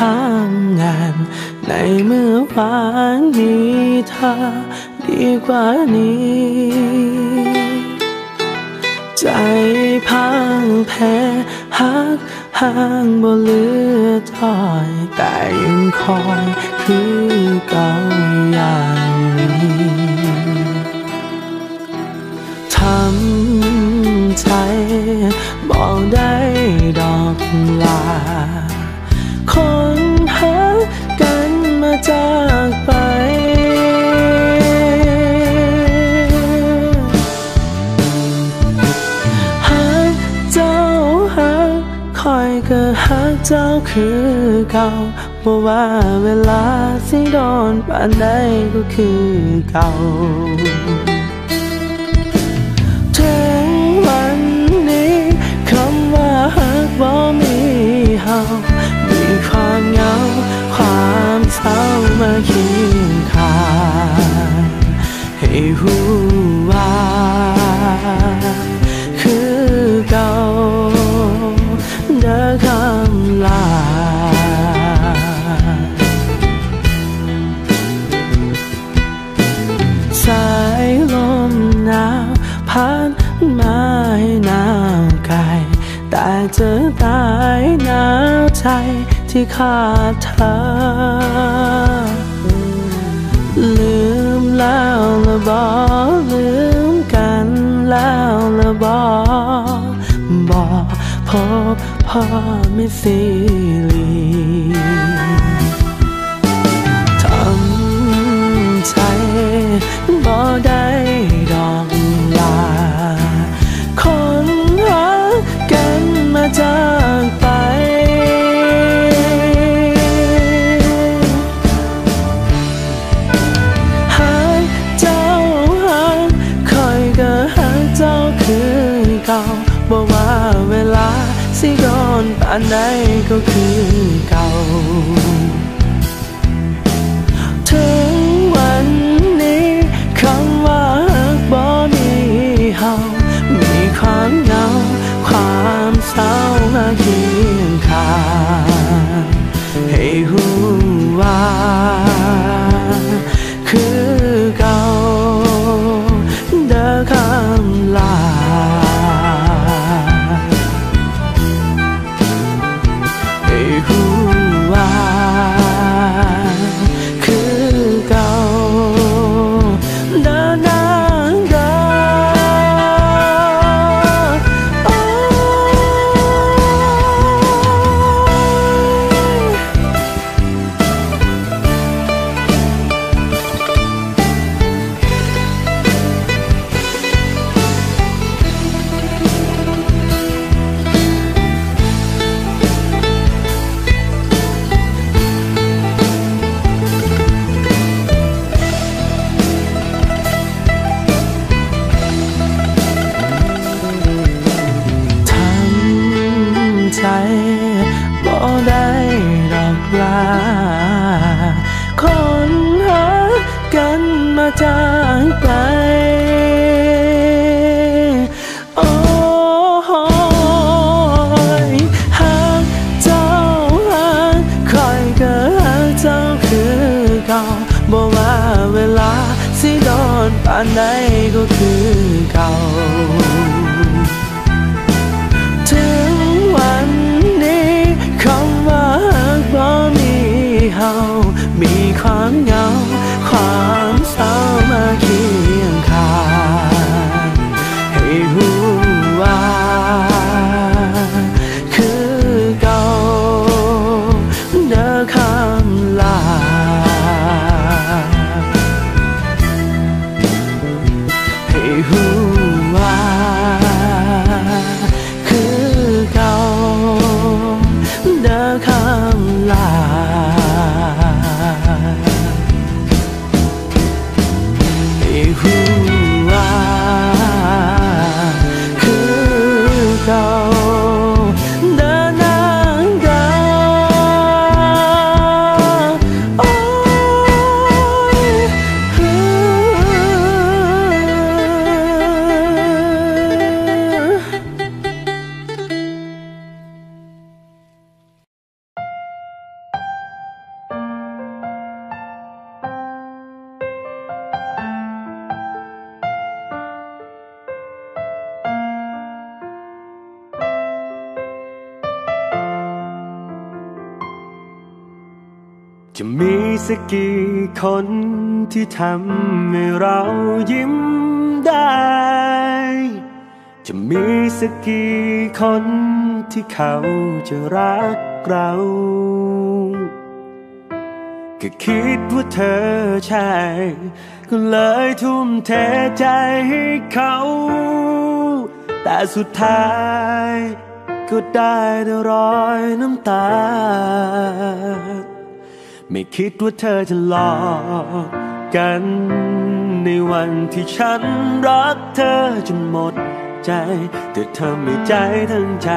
ทำงาน ในเมื่อวานมีเธอดีกว่านี้ ใจพังแพ้หักห่างบ่เหลือถอยแต่ยังคอยคือเก่าอย่างนี้ทำใจบอกได้ คือเก่าบ่ว่าเวลาสิโดนปานใดก็คือเก่าถึงวันนี้คำว่าหักบ่มีเฮามีความเหงา ความเศร้ามาเคียงข้างให้หูว่า อตายหนาวใจที่ขาดเธอ ลืมแล้วละบอลืมกันแล้วละบอบอกพบพ่อไม่สิลีทำใจบ่ได้ ก็คือ จะมีสักกี่คนที่ทำให้เรายิ้มได้ จะมีสักกี่คนที่เขาจะรักเราก็คิดว่าเธอใช่ ก็เลยทุ่มเทใจให้เขา แต่สุดท้าย ก็ได้แต่รอยน้ำตา ไม่คิดว่าเธอจะหลอกกัน ในวันที่ฉันรักเธอจนหมดใจ แต่เธอไม่ใจทั้งใจ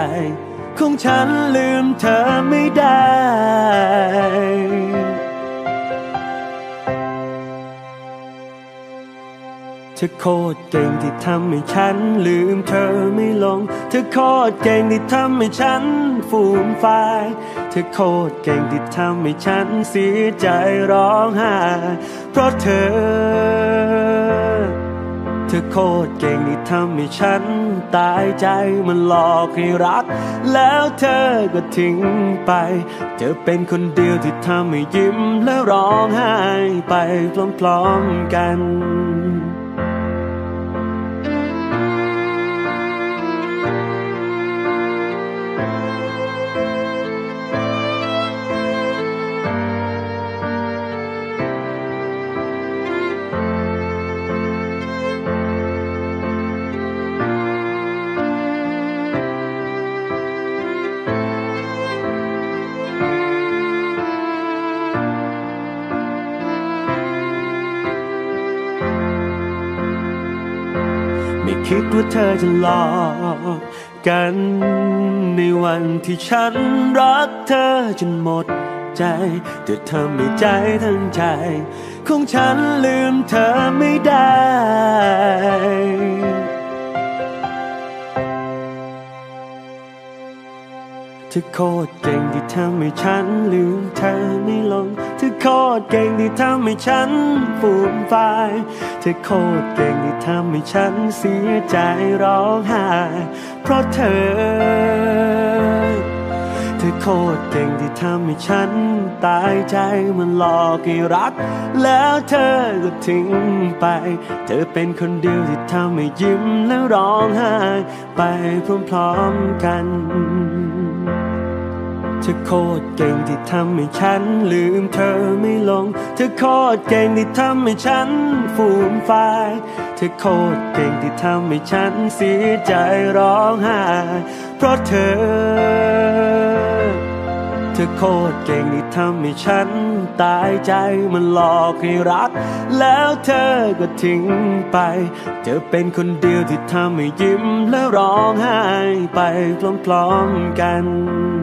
ของฉันลืมเธอไม่ได้ ธอโคตรเก่งที่ทำให้ฉันลืมเธอไม่ลง เธอโคตรเก่งที่ทำให้ฉันฟูมไฟเธอโคตรเก่งที่ทำให้ฉันเสียใจร้องไห้ เพราะเธอ เธอโคตรเก่งที่ทำให้ฉันตายใจมันหลอกให้รัก แล้วเธอก็ทิ้งไป เธอเป็นคนเดียวที่ทำให้ยิ้มและร้องไห้ไปพร้อมๆกัน คิดว่าเธอจะหลอกกัน ในวันที่ฉันรักเธอจนหมดใจแต่เธอไม่ใจทั้งใจ ของฉันลืมเธอไม่ได้ ธอโคตรเก่งที่ทำให้ฉันลืมเธอไม่ลง เธอโคตรเก่งที่ทำให้ฉันฟูมฟายเธอโคตรเก่งที่ทำให้ฉันเสียใจร้องไห้เพราะเธอ เธอโคตรเก่งที่ทำให้ฉันตายใจมันหลอกให้รัก แล้วเธอก็ทิ้งไป เธอเป็นคนเดียวที่ทำให้ยิ้มแล้วร้องไห้ ไปพร้อมๆกัน เธอโคตรเก่งที่ทำให้ฉันลืมเธอไม่ลง เธอโคตรเก่งที่ทำให้ฉันฟูมฟาย เธอโคตรเก่งที่ทำให้ฉันเสียใจร้องไห้เพราะเธอ เธอโคตรเก่งที่ทำให้ฉันตายใจมันหลอกให้รัก แล้วเธอก็ทิ้งไป เธอเป็นคนเดียวที่ทำให้ยิ้มและร้องไห้ไปพร้อมๆกันกัน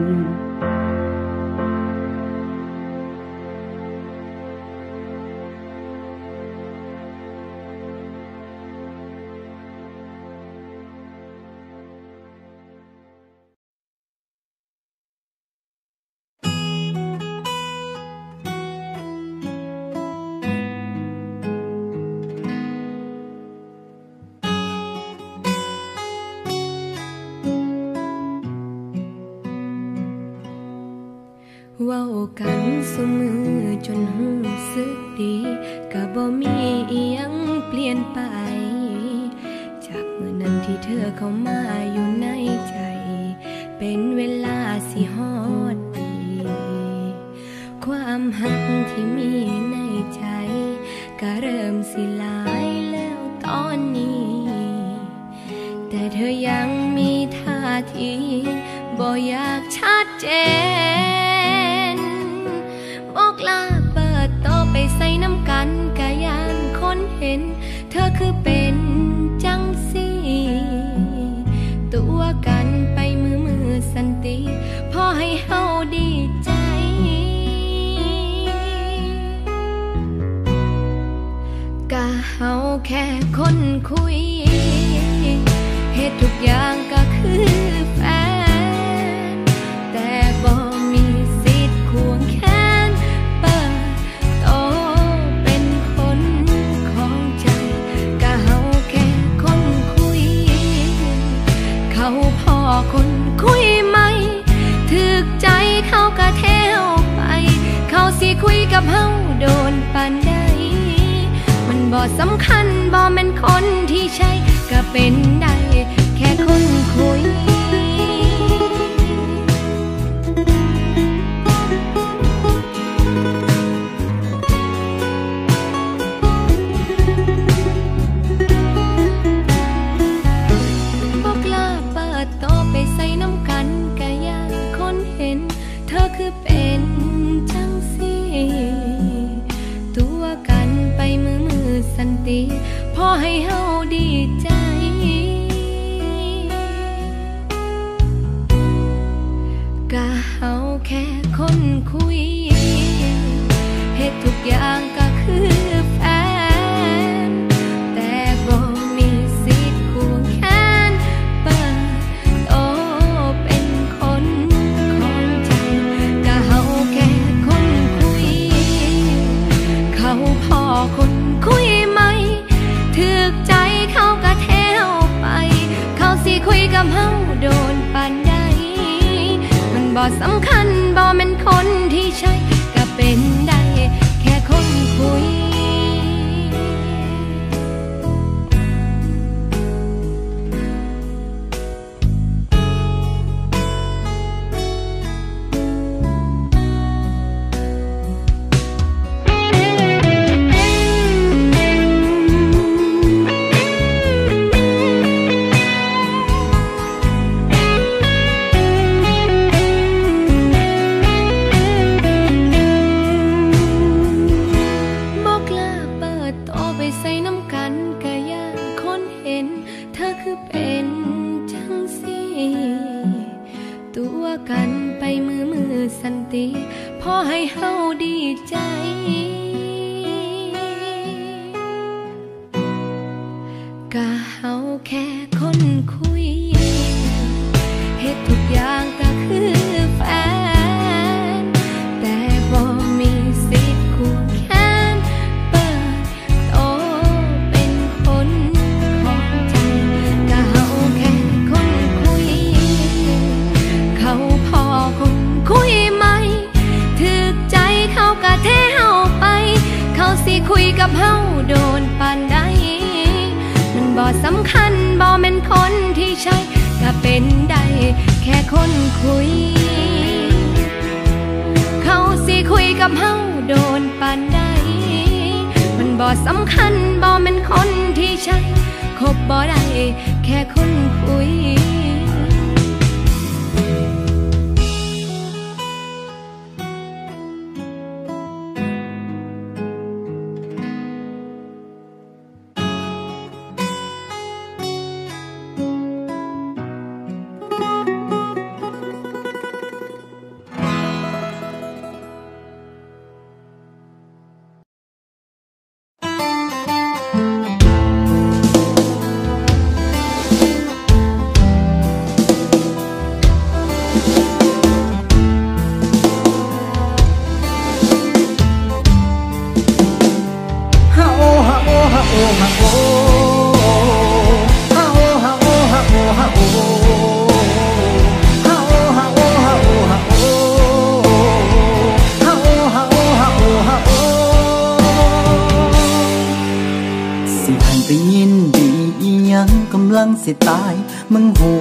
สิตาย มึงหู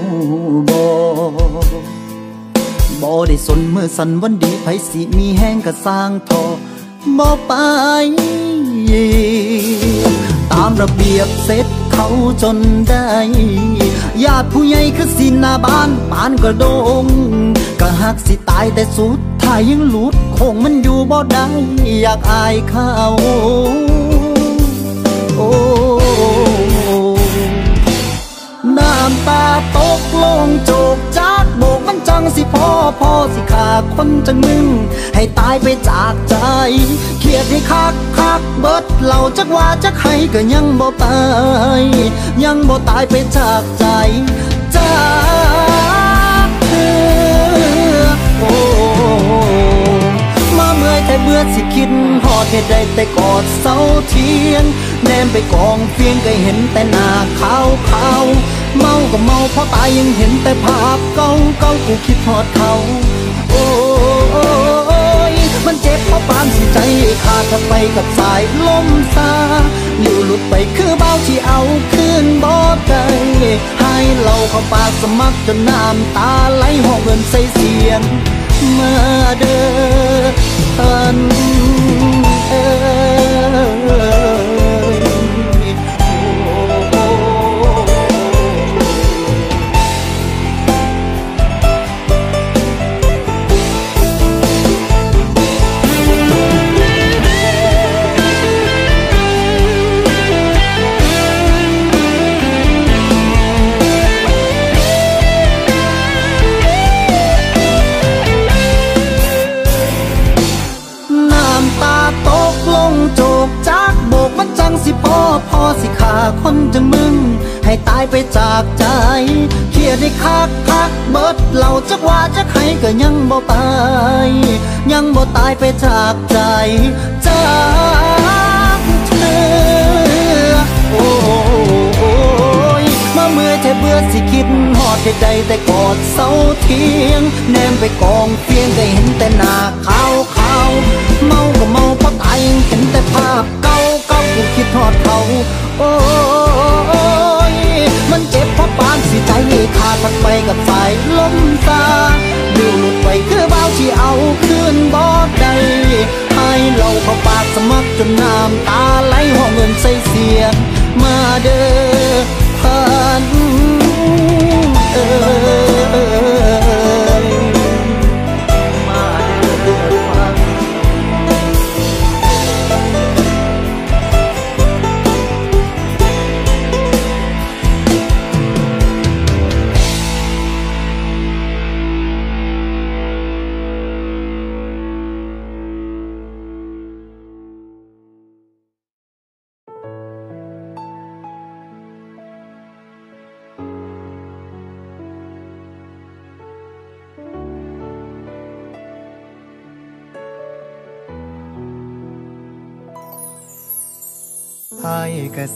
บ่บ่ได้สนเมื่อสันวันดีไผสิมีแห้งก็สร้างทอบ่ไป ตามระเบียบเสร็จเขาจนได้ญาติผู้ใหญ่คือสินาบ้านปานกระดงก็หักสิตายแต่สุดท้ายยังหลุดคงมันอยู่บ่ได้อยากอายเขาโอ้ น้ำตาตกลงโจกจากโบกมันจังสิพ่อพ่อสิขาคนจังมึง ให้ตายไปจากใจเครียดให้คักคักเบิดเหล่าจักว่าจักให้ก็ยังบ่ตาย ยังบ่ตายไปจากใจจากเธอโอ้มาเมื่อยแต่เบื่อสิคิดหอดเหตุใดแต่กอดเสาเทียนแนมไปกองเฟียงก็เห็นแต่หน้าขาวขาว เมาก็เมาเพราะตายยังเห็นแต่ภาพเก่าเก่ากูคิดหอดเขา โอ้ยมันเจ็บเพราะปานสิใจขาดทักไปกับสายลมซาอยู่หลุดไปคือเบาที่เอาคืนบ่ได้ให้เราเข้าปากสมัครจนน้ำตาไหลห้องเงินใส่เสียง มาเด้อท่านเอ สิพอพอสิขาคนจังมึง ให้ตายไปจากใจ เครียดได้คักคักเบิดเหล่าจักว่าจักให้ก็ยังบ่ตาย ยังบ่ตายไปจากใจจากเธอโอ้ยมาเมื่อแทบเบื่อสิคิดหอดใดแต่กอดเสาเทียง แนมไปกองเพียงก็เห็นแต่หน้าขาวขาวเมาก็เมาเพราะตายเห็นแต่ภาพเก่า คิดทอดเขา โอ้ย มันเจ็บเพราะปานสิใจขาดพัดไปกับสายลมตาดูหลุดไปคือเบาที่เอาคืนบอดได้ให้เราเข้าปากสมัครจนน้ำตาไหลห้องเงินใส่เสียงมาเด้อ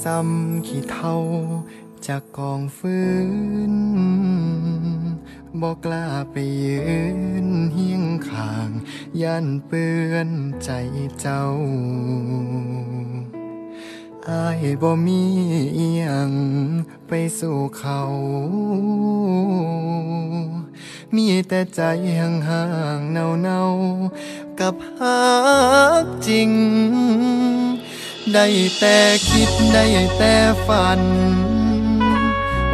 ซ้ำขี้เท่าจากกองฟืนบอกกล้าไปยืนเฮียงข้าง ย่านเปื้อนใจเจ้าอายบ่มีเอหยังไปสู่เขา มีแต่ใจห่างๆเนาๆกับฮักจริง ได้แต่คิดได้แต่ฝัน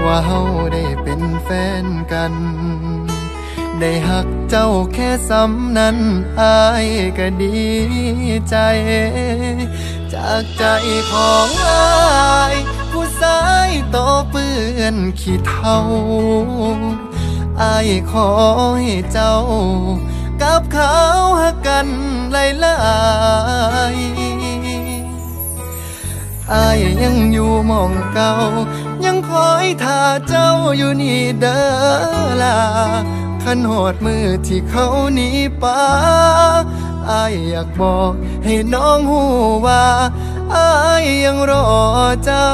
ว่าเฮาได้เป็นแฟนกัน ได้หักเจ้าแค่ซ้ำนั้นอายก็ดีใจ จากใจของอายผู้สายโตเปื้อนขี้เท่าอายขอให้เจ้า กับเขาหักกันหลายๆ อายยังอยู่มองเก่า ยังคอยท่าเจ้าอยู่นี่เด้อล่ะขันหอดมือที่เขาหนีปาอายอยากบอกให้น้องหูว่าอายยังรอเจ้า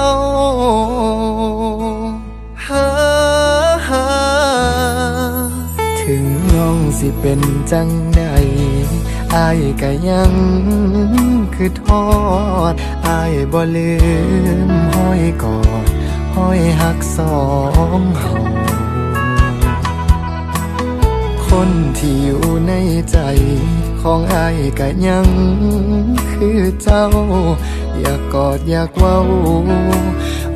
ฮาฮาถึงน้องสิเป็นจังใด อายก็ยังคือทอดอายบ่ลืมห้อยกอดห้อยหักสองเฮาคนที่อยู่ในใจของอายก็ยังคือเจ้า อยากกอดอยากเว้า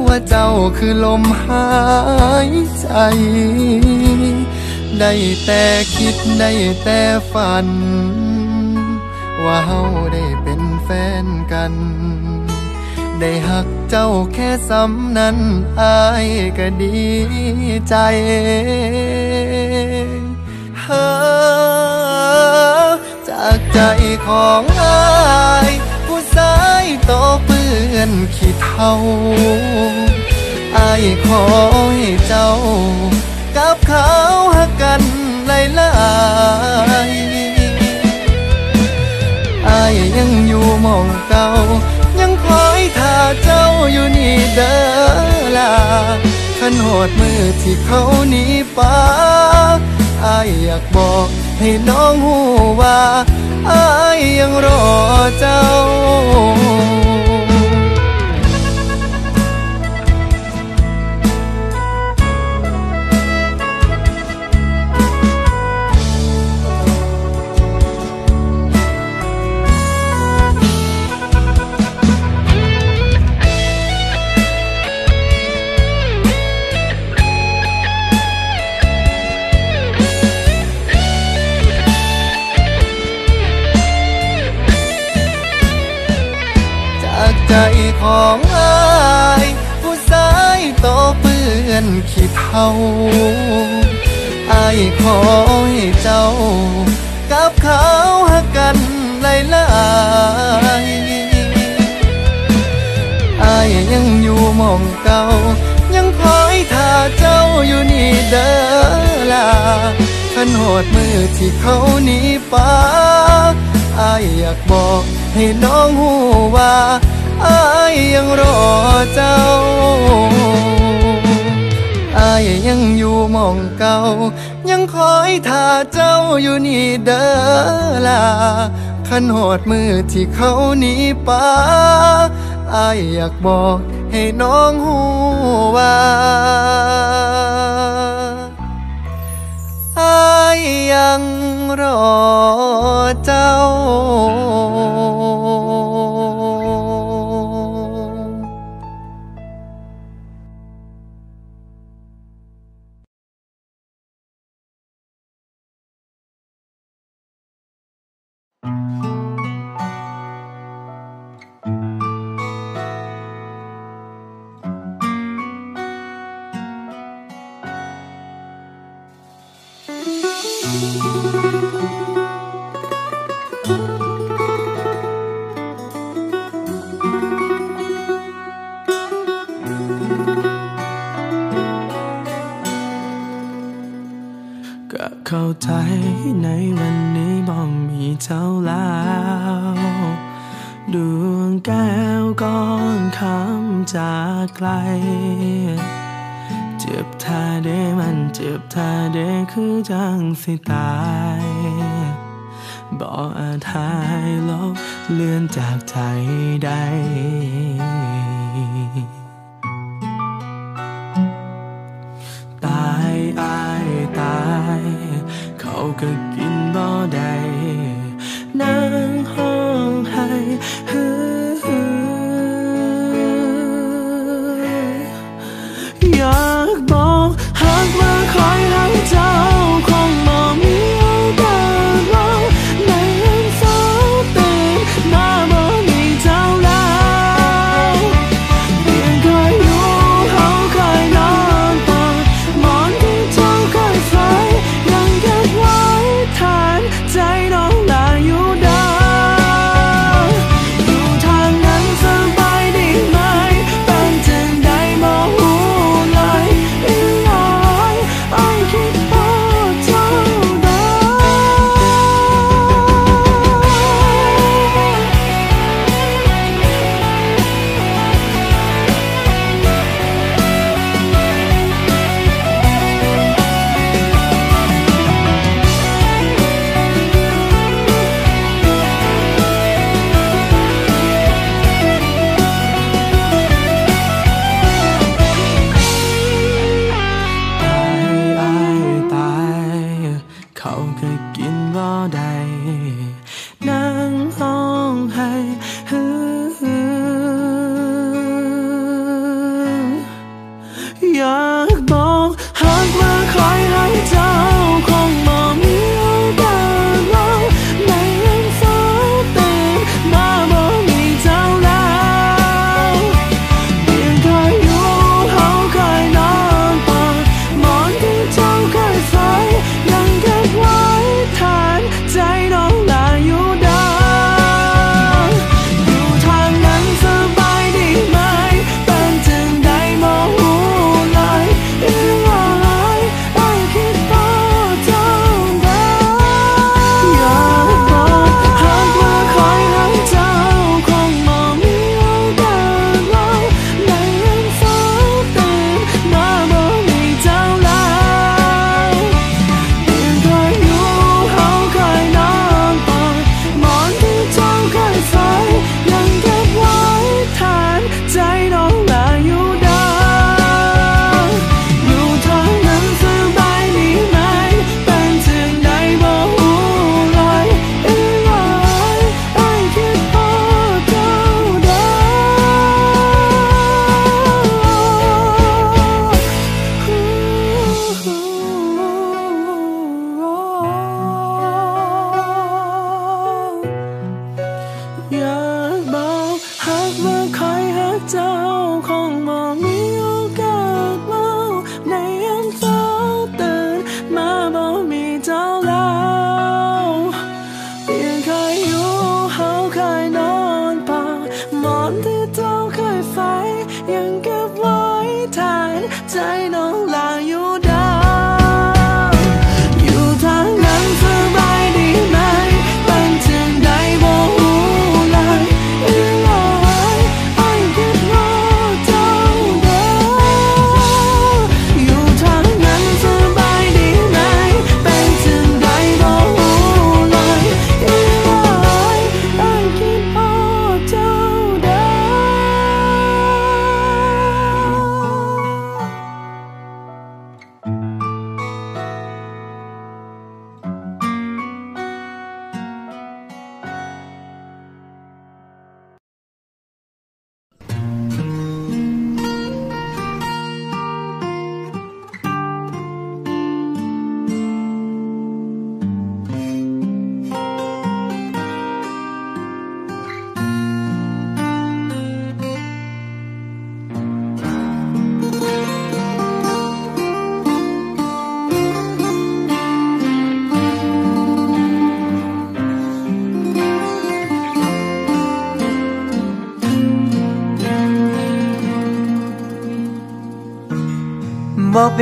ว่าเจ้าคือลมหายใจ ได้แต่คิดได้แต่ฝัน ว่าเฮาได้เป็นแฟนกัน ได้หักเจ้าแค่ซ้ำนั้นอายก็ดีใจเธอจากใจของอายผู้สายโตเปื้อนขี้เท่าอายขอให้เจ้า กับเขาหักกันหลายๆ ยังอยู่มองเก่ายังคอยท่าเจ้าอยู่นี่เด้อล่ะขันโหดมือที่เขาหนีปาอายอยากบอกให้น้องหูว่าอายยังรอเจ้า ใจของอายผู้สายโตเปื้อนขี้เท่าอายขอให้เจ้า กับเขาหักกันหลายลายอายยังอยู่มองเก่า ยังคอยท่าเจ้าอยู่นี่เด้อล่ะขันโหดมือที่เขาหนีป้าอายอยากบอกให้น้องหูว่า อายยังรอเจ้า อายยังอยู่มองเก่า ยังคอยท่าเจ้าอยู่นี่เด้อล่ะขันโหดมือที่เขาหนีป้าอายอยากบอกให้น้องหูว่าอายยังรอเจ้า ก็เข้าใจในวันนี้มองมีเจ้าแล้วดวงแก้วก้อนคำจากไกล จ็บท่าเด้มันเจ็บท่าเด้คือจังสิตายบอกอาจหายลบเลือนจากใจได้ตายอายตาย เขาก็กินบ่ได้นั่งห้องให้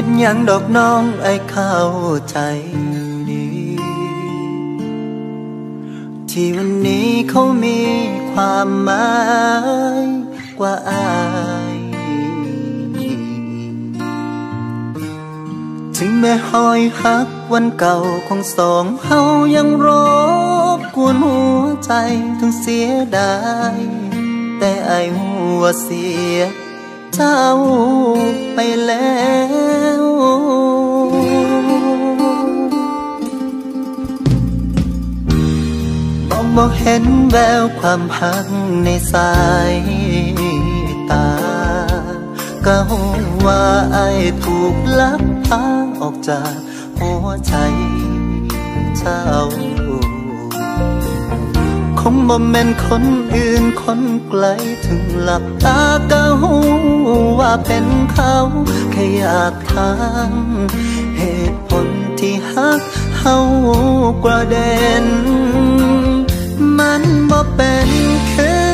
เป็นอย่างดอกน้องไอ้เข้าใจดี ที่วันนี้เขามีความหมายกว่าอาย ถึงแม้หอยหักวันเก่าของสองเฮายังรบกวนหัวใจถึงเสียดาย แต่ไอ้หัวเสีย เจ้าไปแล้วบอกบอกเห็นแววความหักในสายตาก็หูว่าไอ้ถูกลักพาออกจากหัวใจเจ้า คงบ่แม่นคนอื่นคนไกลถึงหลับตาก็หูว่าเป็นเขาแค่อยากถามเหตุผลที่หักเฮากระเด็น มันบ่เป็นคือ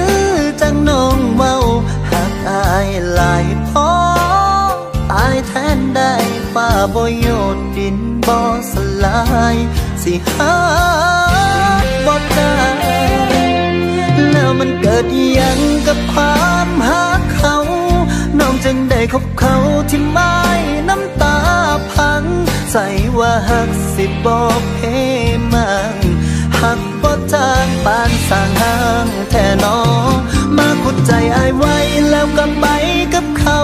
จังน้องเว้าหักอายหลายพอตายแทนได้ฟ้าบ่โยดดินบ่สลาย สิหาบ่ได้ มันเกิดยังกับความหักเขา น้องจึงได้คบเขาที่ไม่น้ำตาพัง ใส่ว่าหักสิบอกเพมังหักบ่จางปานสร้างห้างแท่นอมาขุดใจอายไว้แล้วก็ไปกับเขา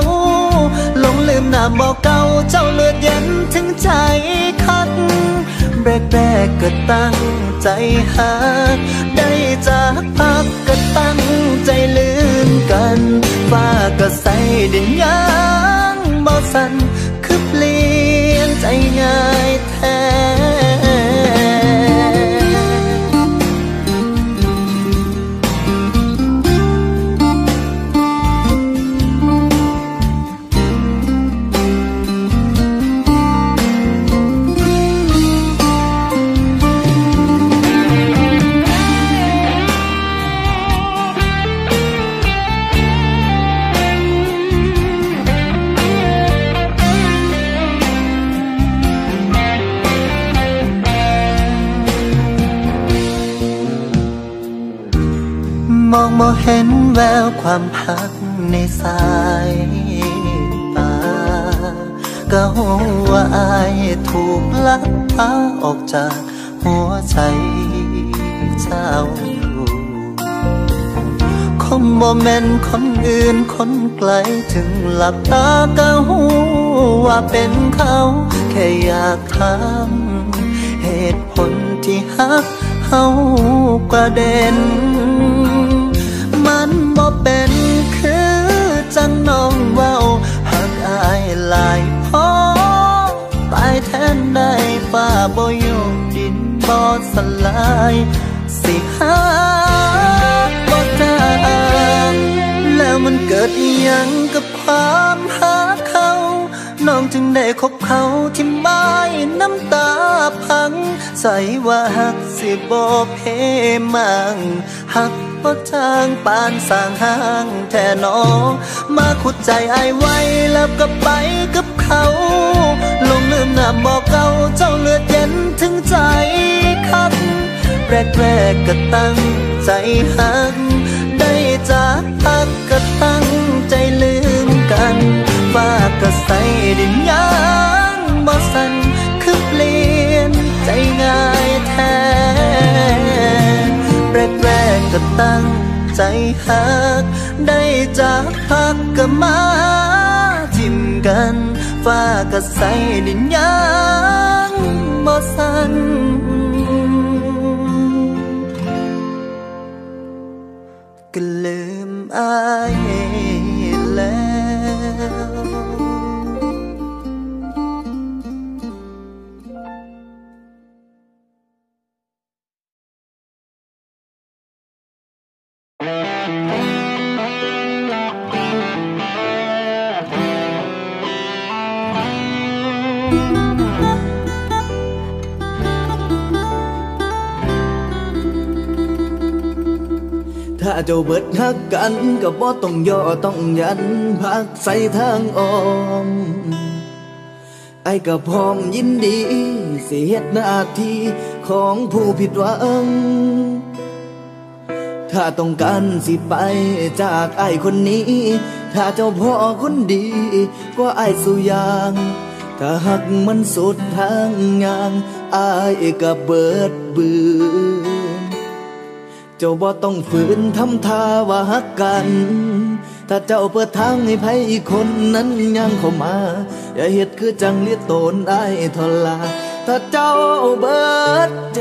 หลงลืมหน้าบอกเก่าเจ้าเลือดเย็นถึงใจคัก แรกแรกๆก็ตั้งใจหา ได้จากพักก็ตั้งใจลืมกัน ฟ้าก็ใส่ดินยางบ่สันคือเปลี่ยนใจง่ายแท้ มองเห็นแววความพักในสายตาก็หูว่าอายถูกลักพาออกจากหัวใจเจ้าคงบ่แม่นคนอื่นคนไกลถึงหลับตาก็หูว่าเป็นเขา แค่อยากถามเหตุผลที่หักเฮากระเด็น เป็นคือจังน้องเว้าหักอายหลายพอตายแทนได้ฟ้าบ่โยกดินบ่สลาย สิหาบ่ได้แล้วมันเกิดอหยังกับความหาเขาน้องจึงได้คบเขาที่ไม่น้ำตาพัง ใส่ว่าหักสิบ่เพมังหัก บ่จางปานสางห้างแท่นอ มาขุดใจไอไว้แล้วก็ไปกับเขา ลงลืมน้ำบอกเก่าเจ้าเลือดเย็นถึงใจคักแรกแรกก็ตั้งใจหัก ได้จากพักก็ตั้งใจลืมกันฟ้าก็ใส่ดินยา แรกแรกๆก็ตั้งใจหัก ได้จากพักก็มาทิมกันฟ้าก็ใส่ดินยางบ่สันก็ลืมอาย เจ้าเบิดฮักกันก็บ่ต้องย่อต้องยันพักใส่ทางออมไอ้ก็พร้อมยินดี สิเฮ็ดหน้าที่ของผู้ผิดหวัง ถ้าต้องการสิไปจากไอ้คนนี้ ถ้าเจ้าพ่อคนดีกว่าไอ้สุยาง ถ้าหักมันสุดทางยางไอ้ก็เบิดเบืน เจ้าบ่ต้องฝืนทำท่าว่าหักกัน ถ้าเจ้าเปิดทางให้ไผอีกคนนั้นยังเข้ามา อย่าเฮ็ดคือจังเลียดตนไอ้ทลา ถ้าเจ้าเบิดใจ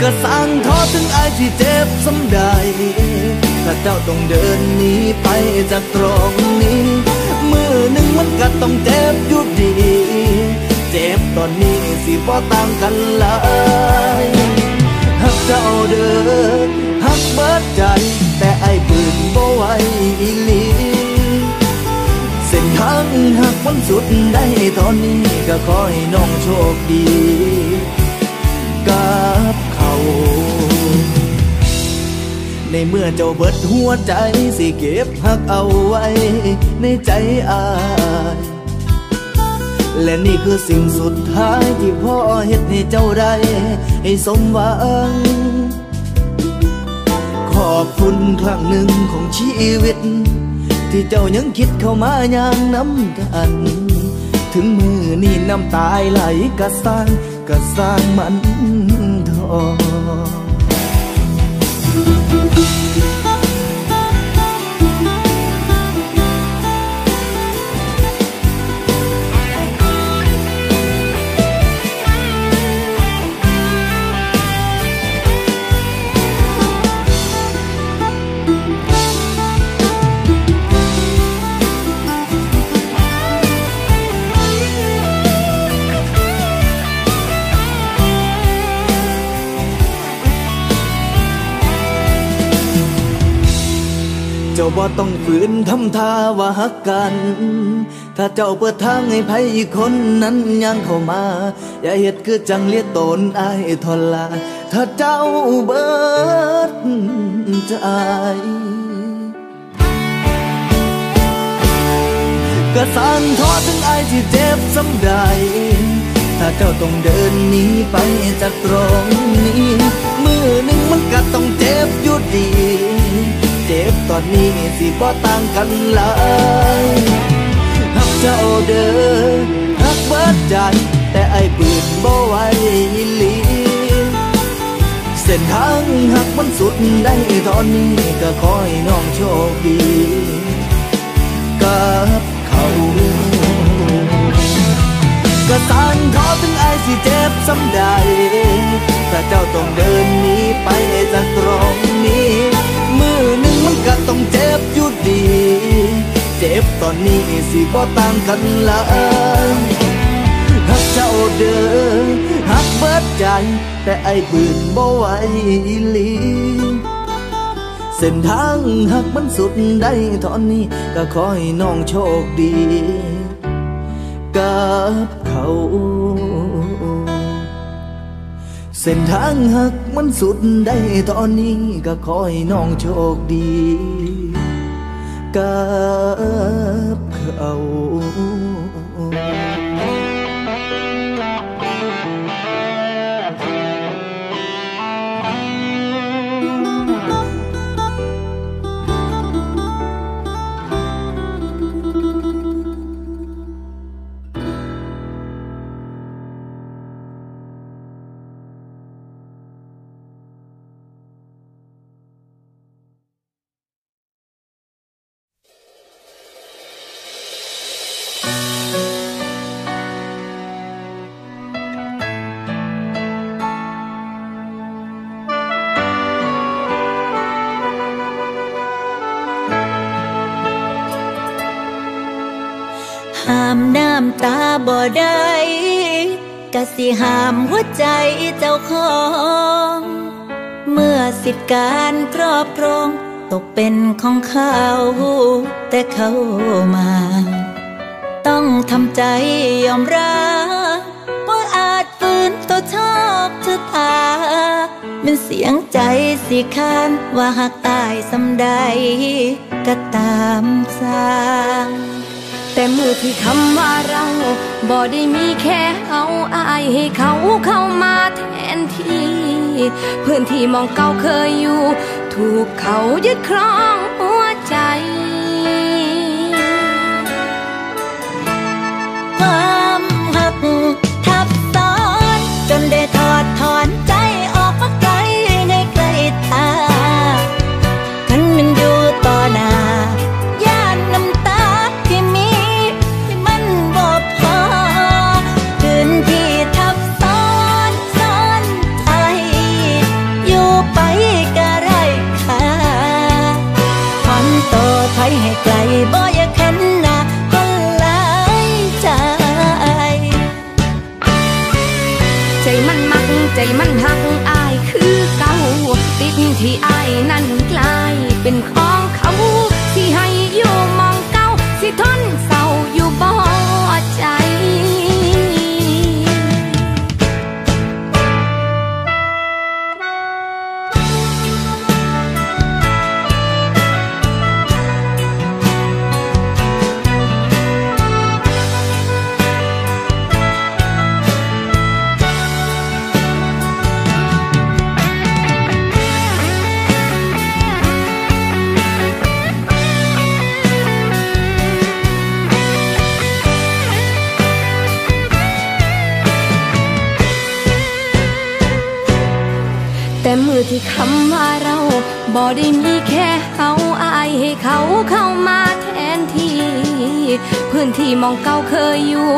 ก็สั่งทอถึงไอ้ที่เจ็บสำได้ถ้าเจ้าต้องเดินหนีไปจากตรงนี้ มือหนึ่งมันก็ต้องเจ็บอยู่ดี เจ็บตอนนี้สิบ่ต่างกันหลายหักเจ้าเดินหักเบิดใจ แต่ไอ้ปืนบ่ไหวอีหลีเส้นทางหักมันสุดได้ตอนนี้ก็ขอให้น้องโชคดีกับเขาในเมื่อเจ้าเบิดหัวใจสิเก็บหักเอาไว้ ในใจอาย และนี่คือสิ่งสุดท้ายที่พ่อเฮ็ดให้เจ้าได้ ให้สมหวัง ขอบคุณครั้งหนึ่งของชีวิต ที่เจ้ายังคิดเข้ามาอย่างน้ำกัน ถึงมือนี่น้ำตายไหลกระสร้างกระสร้างมันทอ ฝืนทำท่าว่าฮักกัน ถ้าเจ้าเปิดทางให้ไผอีกคนนั้นยังเข้ามา อย่าเฮ็ดคือจังเลียตนอายทรลา ถ้าเจ้าเบิดใจก็สั่งทอถึงไอที่เจ็บสำได้ถ้าเจ้าต้องเดินหนีไปจากตรงนี้ มือหนึ่งมันก็ต้องเจ็บอยู่ดี เจ็บตอนนี้สิบ่ต่างกันหลายหักเจ้าเดินหักเบิดใจแต่ไอ้ปืนบ่ไหวอีหลีเส้นทางหักมันสุดได้ตอนนี้ก็ขอให้น้องโชคดีกับเขาก็ต่างขอถึงไอ้สิเจ็บสำได้ถ้าเจ้าต้องเดินหนีไปจากตรงนี้ มือหนึ่งมันก็ต้องเจ็บอยู่ดี เจ็บตอนนี้สิบ่ต่างกันหลายหักเจ้าเดินหักเบิดใจ แต่ไอ้ปืนบ่ไหวลีเส้นทางหักมันสุดได้ตอนนี้ ก็ขอให้น้องโชคดี กับเขา เส้นทางหักมันสุดได้ตอนนี้ก็ขอให้น้องโชคดีกับเขา กะสิหามหัวใจเจ้าของ เมื่อสิทธิการครอบครอง ตกเป็นของเขาแต่เขามา ต้องทำใจยอมรับว่าอาจฝืนตัวชอบชะตาเป็นเสียงใจสิคานว่าหักอายสำใดก็ตามสร้าง แต่มือที่คำว่าเราบ่ได้มีแค่เอาอายให้เขาเข้ามาแทนที่ พื้นที่มองเก่าเคยอยู่ ถูกเขายึดครองหัวใจควา ได้มีแค่เขาอายให้เขาเข้ามาแทนที่ พื้นที่มองเก่าเคยอยู่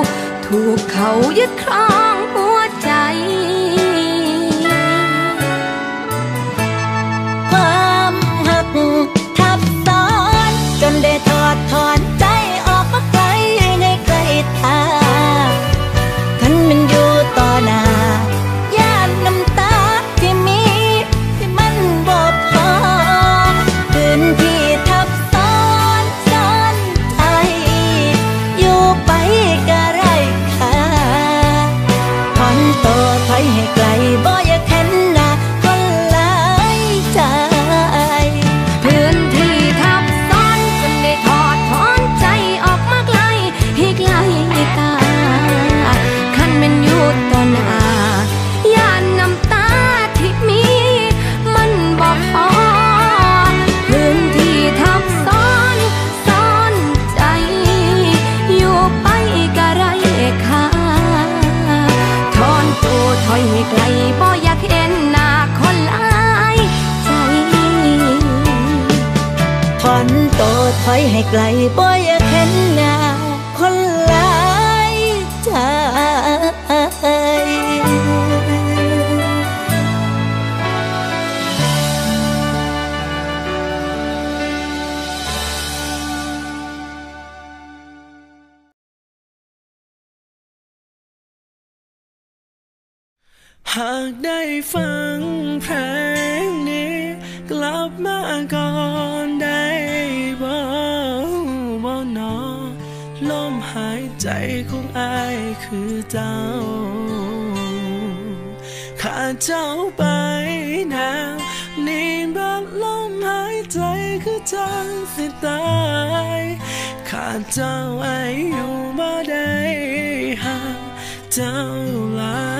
ถูกเขายึดครองหัวใจความหักทับซ้อน จนได้ถอดถอน อยให้ไกลบ่อยากเห็นหน้าคนหลายใจหากได้ฟังเพลงนี้ กลับมาก่ ของอายคือเจ้า ขาดเจ้าไปนาวนี่บัดลมหายใจคือจังสิตาย ขาดเจ้าไออยู่บ่ได้ห่างเจ้าลา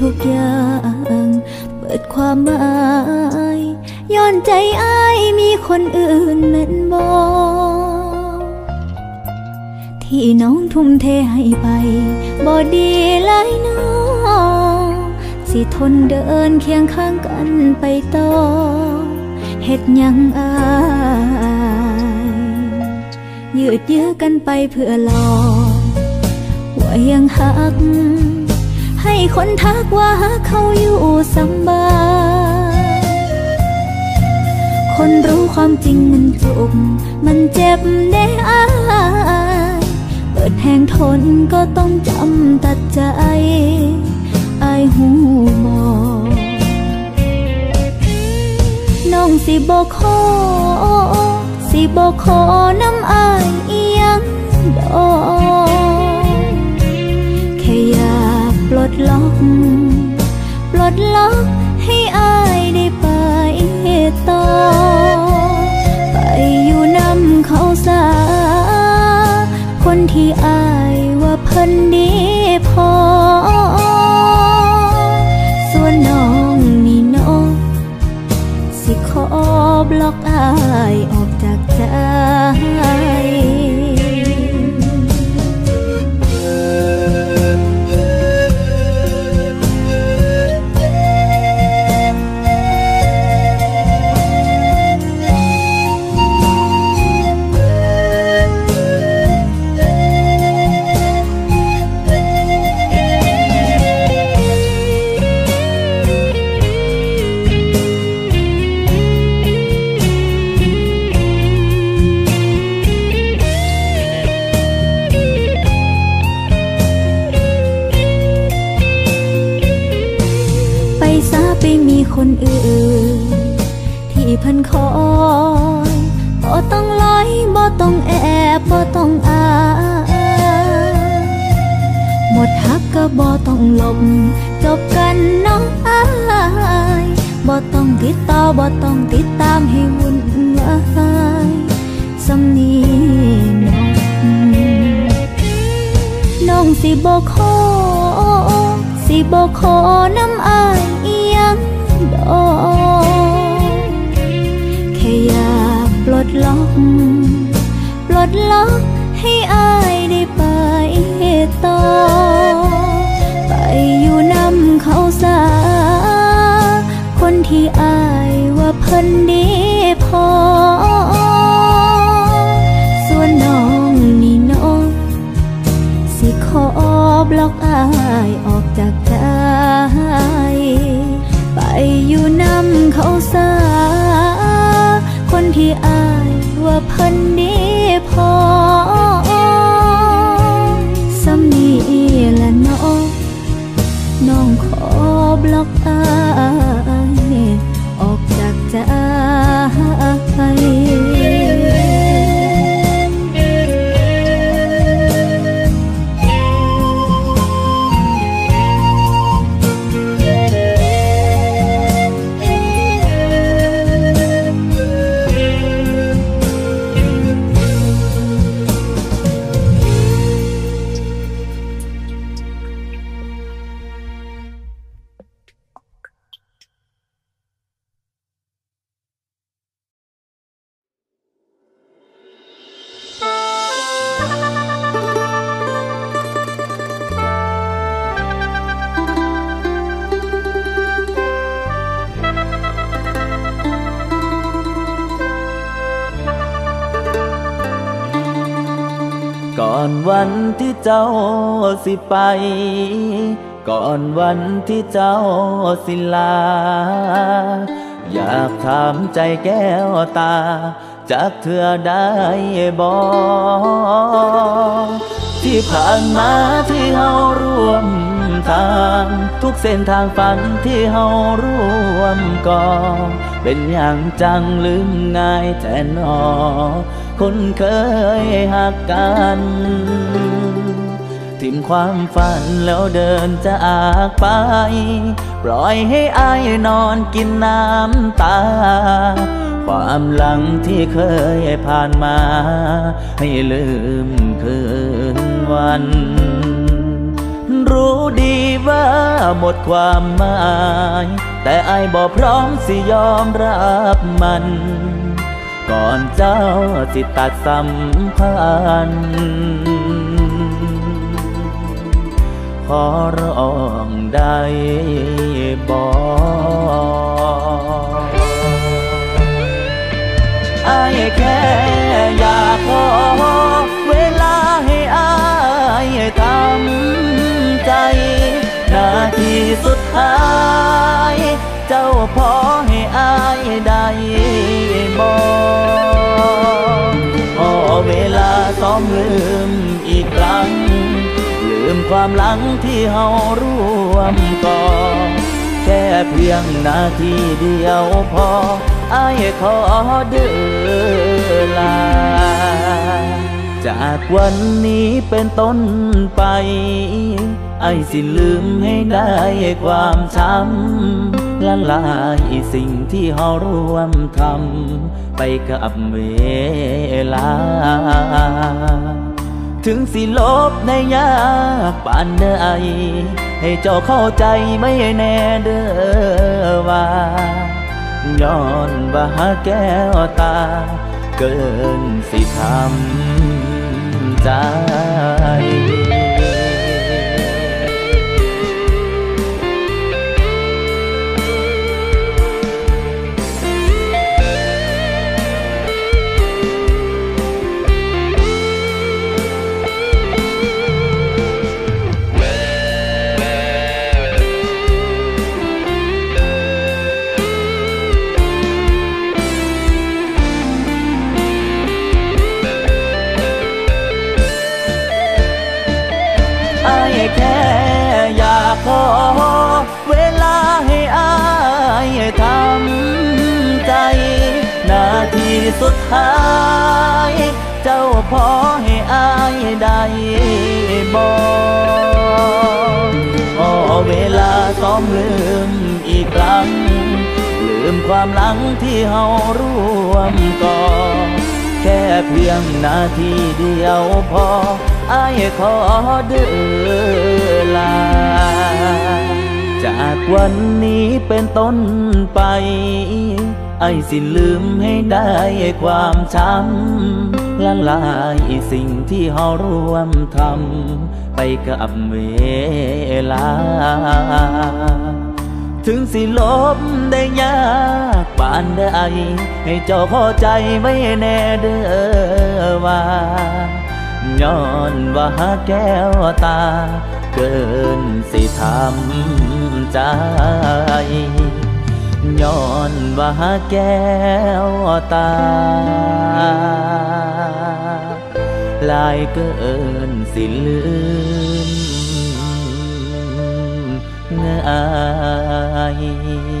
ทุกอย่าง เปิดความหมายย้อนใจอายมีคนอื่นแม่นบอที่น้องทุ่มเทให้ไปบ่ดีเลยน้องสิทนเดินเคียงข้างกันไปต่อเฮ็ดยังอายยืดเยื้อกันไปเพื่อรอว่ายังหัก ให้คนทักว่าเขาอยู่สำบายคนรู้ความจริงมันจุกมันเจ็บแน่อายเปิดแหงทนก็ต้องจำตัดใจอายหูมอน้องสิบอกขอสิบอกขอน้ำอายอีหยังดอก ดล็อก ปลดล็อกให้อายได้ไปต่อ ไปอยู่นำเขาสา คนที่อายว่าเพิ่นดีพอ บ่ต้องหลบจบกันน้องอายบ่ต้องติดต่อบ่ต้องติดตามให้วุ่นวายสำนีน้องน้องสิบ่ขอสิบ่ขอน้ำอายอียังดอกแค่อยากปลดล็อกปลดล็อกให้อายได้ไปต่อา คนที่อายว่าเพิ่นดีพอ ส่วนน้องนี่น้อง สิขอบล็อกอายออกจากใจ ไปอยู่นำเขาสา คนที่อายว่าเพิ่นดี สิไป ก่อนวันที่เจ้าสิลา อยากถามใจแก้วตา จากเธอได้บอกที่ผ่านมาที่เฮาร่วมทางทุกเส้นทางฝันที่เฮาร่วมก่อเป็นอย่างจังลืมง่ายแทนนอคนเคยหักกัน ทิ้งความฝันแล้วเดินจะอากไป ปล่อยให้อายนอนกินน้ำตา ความหลังที่เคยผ่านมา ให้ลืมคืนวัน รู้ดีว่าหมดความหมาย แต่อายบอกพร้อมสิยอมรับมันก่อนเจ้าสิตัดสัมพันธ์ อร้องได้บอกอายแค่อยากขอเวลาให้อายทำใจ นาทีสุดท้าย เจ้าพอให้อายได้บอกขอเวลาซ้อมลืมอีกครั้ง ความหลังที่เฮาร่วมก่อแค่เพียงนาทีเดียวพออายขอเดินลา จากวันนี้เป็นต้นไปไอ้สิลืมให้ได้ความช้ำละลายสิ่งที่เฮาร่วมทำไปกับเวลา ถึงสิลบในยากปานใดให้เจ้าเข้าใจไม่แน่เด้อว่าย้อนว่าหาแก้วตา เกินสิทำใจ เวลาให้อายทำใจ นาทีสุดท้าย เจ้าพอให้อายได้บอกขอเวลาซ้อมลืมอีกครั้ง ลืมความหลังที่เฮาร่วมก่อแค่เพียงนาทีเดียวพอ อายขอเดินลา จากวันนี้เป็นต้นไป ไอ้สิลืมให้ได้ความช้ำละลายสิ่งที่เฮาร่วมทำไปกับเวลา ถึงสิลบได้ยากปานใดให้เจ้าเข้าใจไม่แน่เด้อว่า ย้อนว่าแก้วตา เกินสิทำใจย้อนว่าหาแก้วตา ลายเกินสิลืมง่าย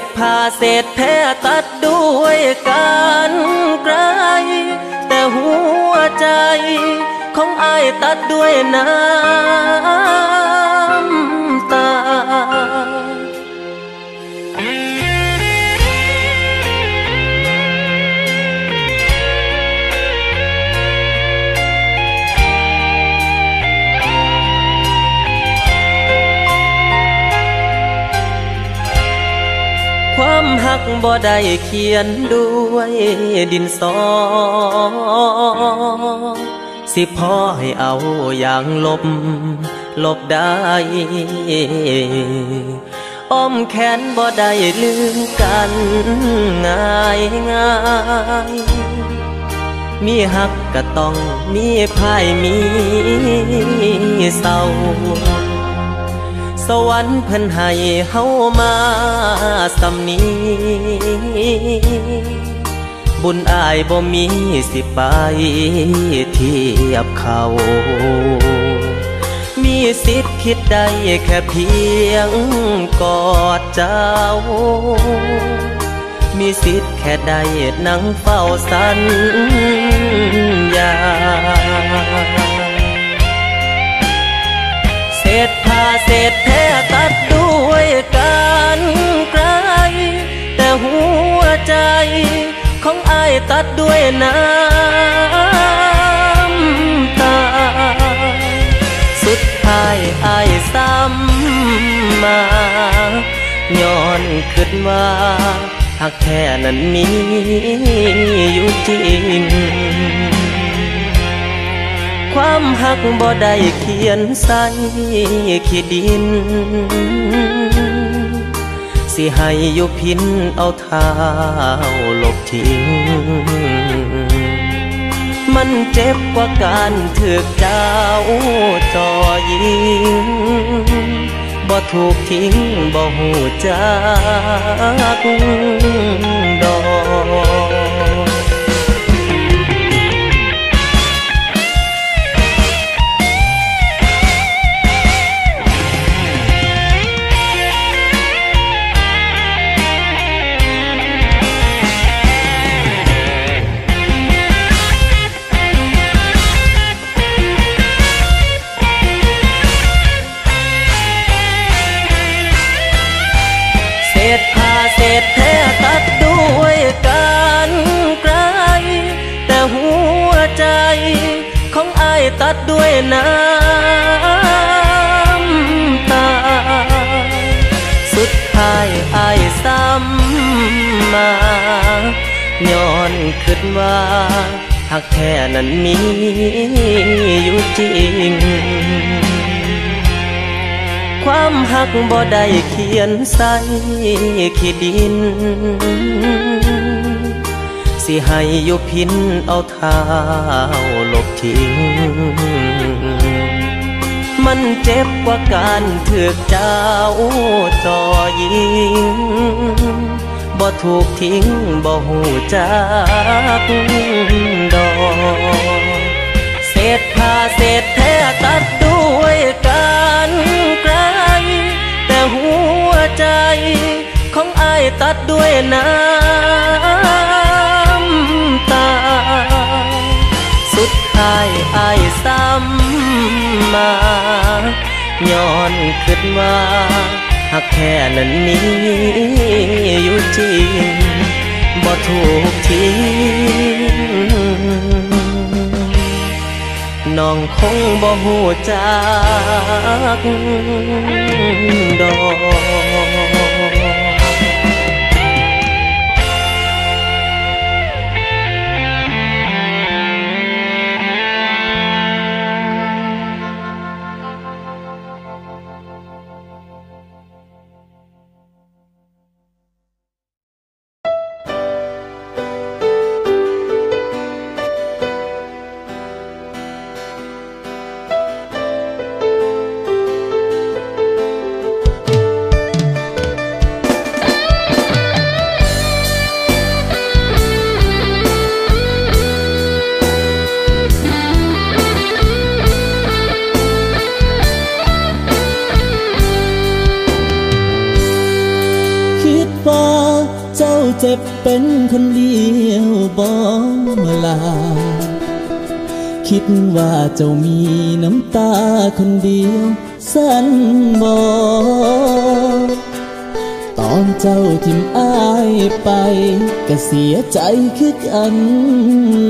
ษผ้าเศษแพ้ตัดด้วยกันไกลแต่หัวใจของอายตัดด้วยน้ำ บ่ได้เขียนด้วยดินสอ สิพ่อให้เอาอย่างลบ ลบได้อ้อมแขนบ่ได้ลืมกันง่ายง่ายมีหักก็ต้องมีพายมีเศร้า สวรรค์เพิ่นให้เฮามาสำนีบุญอายบ่มีสิไปเทียบเขา มีสิทธิ์คิดได้แค่เพียงกอดเจ้า มีสิทธิ์แค่ได้นั่งเฝ้าสัญญา ษผ้าเศษแท้ตัดด้วยกันไกล แต่หัวใจของอายตัดด้วยน้ำตา สุดท้ายอายซ้ำมาย้อนขึ้นว่าหักแท้นั้นมีอยู่จริง ความหักบ่ได้เขียนใส่ขีดิน สิให้ยุพินเอาเท้าลบทิ้ง มันเจ็บกว่าการถือเจ้าจอยิงบ่ถูกทิ้งบ่หูจักดอก บ่ได้เขียนใส่ขีดิน สิให้ยุพินเอาเท้าลบทิ้ง มันเจ็บกว่าการถือเจ้าจอยิงบ่ถูกทิ้งบ่หูจักดอกเศษผ้าเศษแท้ตัด ของอายตัดด้วยน้ำตา สุดท้ายอายซ้ำมาย้อนขึ้นว่าหักแค่นั้นมีอยู่จริงบ่ถูกทิ้งน้องคงบ่หูจักดอก คิดว่าเจ้ามีน้ำตาคนเดียว สันบ่ตอนเจ้าทิมอายไป ก็เสียใจคือกัน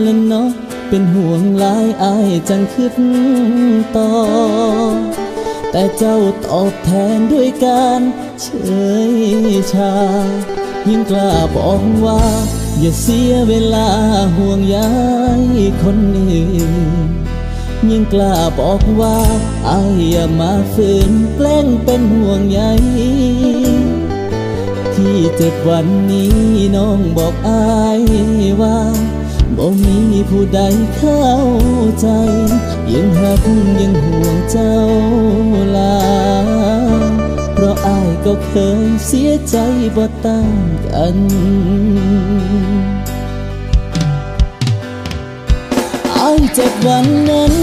ละเนาะเป็นห่วงหลายอายจังคิดต่อ แต่เจ้าตอบแทนด้วยการเฉยชา ยิ่งกล้าบอกว่า อย่าเสียเวลาห่วงใยคนอื่นยิ่งกล้าบอกว่าอายอย่ามาฝืนแกล้งเป็นห่วงใยที่เจ็บวันนี้น้องบอกอายว่าบ่มีผู้ใดเข้าใจ ยังหักยังห่วงเจ้าลา อายก็เคยเสียใจบ่ต่างกันอายเจ็บวันนั้น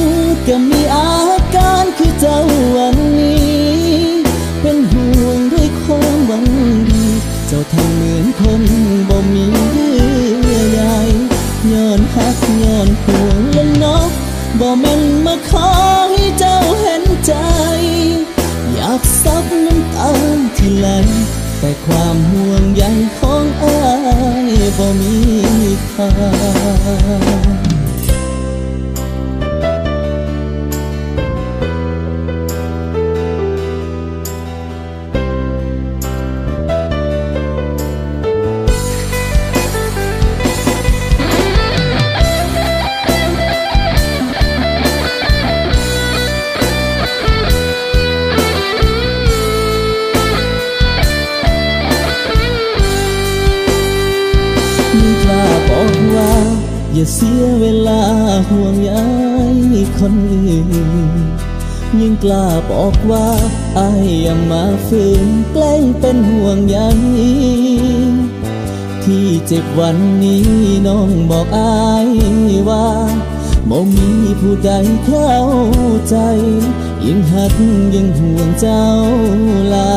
ก็มีอาการคือเจ้าวันนี้ เป็นห่วงด้วยความหวังดี เจ้าทำเหมือนคนบ่มีเยื่อใยย้อนหักย้อนห่วงและนกบ่แม่นมาขอ น้ำตาที่ไหลแต่ความห่วงใยของอายบ่มีค่า อย่าเสียเวลาห่วงใยคนอื่น ยิ่งกล้าบอกว่าอายอย่ามาฝืนแกล้งเป็นห่วงใยที่เจ็บวันนี้น้องบอกอายว่าบ่มีผู้ใดเข้าใจ ยิ่งหักยิ่งห่วงเจ้าลา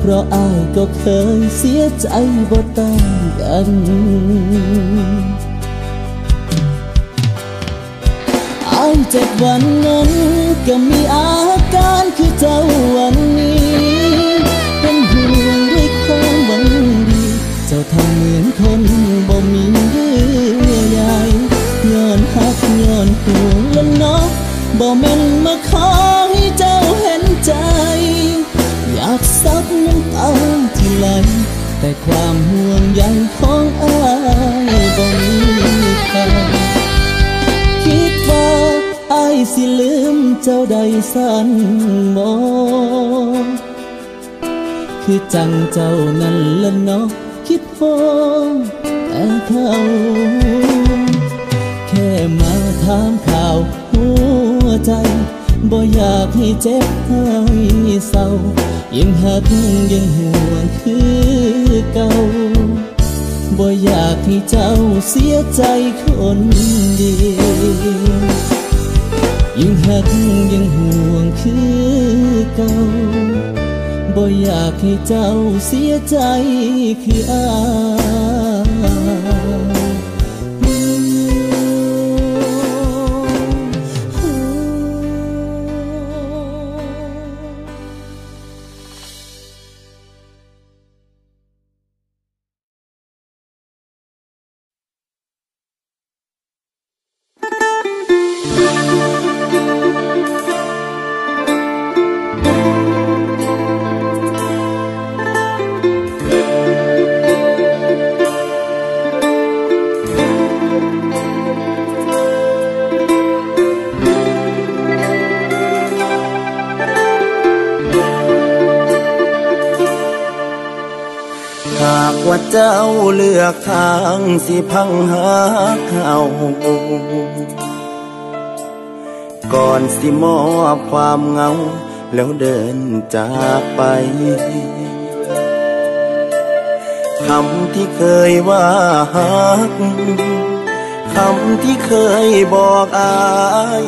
เพราะอายก็เคยเสียใจบ่ต่างกัน วันนั้นก็มีอาการคือเจ้าวันนี้ เป็นห่วงด้วยความหวังดี เจ้าทำเหมือนคนบ่มีเยื่อใยย้อนหักย้อนห่วงและนาะบ่แม่นมาขอให้เจ้าเห็นใจ อยากซับน้ำตาที่ไหลแต่ความห่วงใยของอายบ่มีค่าคิดว่าอาย สิลืมเจ้าใดสันบ่คือจังเจ้านั้นละเนาะคิดพอแต่เขาแค่มาถามข่าวหัวใจบ่อยากให้เจ็บให้เศร้ายังหักยังห่วงคือเก่าบ่อยากให้เจ้าเสียใจคนเดียว ยิ่งหักยังห่วงคือเก่าบ่อยากให้เจ้าเสียใจคืออายางสิพังหาเขาก่อนสิมอบความเหงา แล้วเดินจากไปคำที่เคยว่าฮักคำที่เคยบอกอาย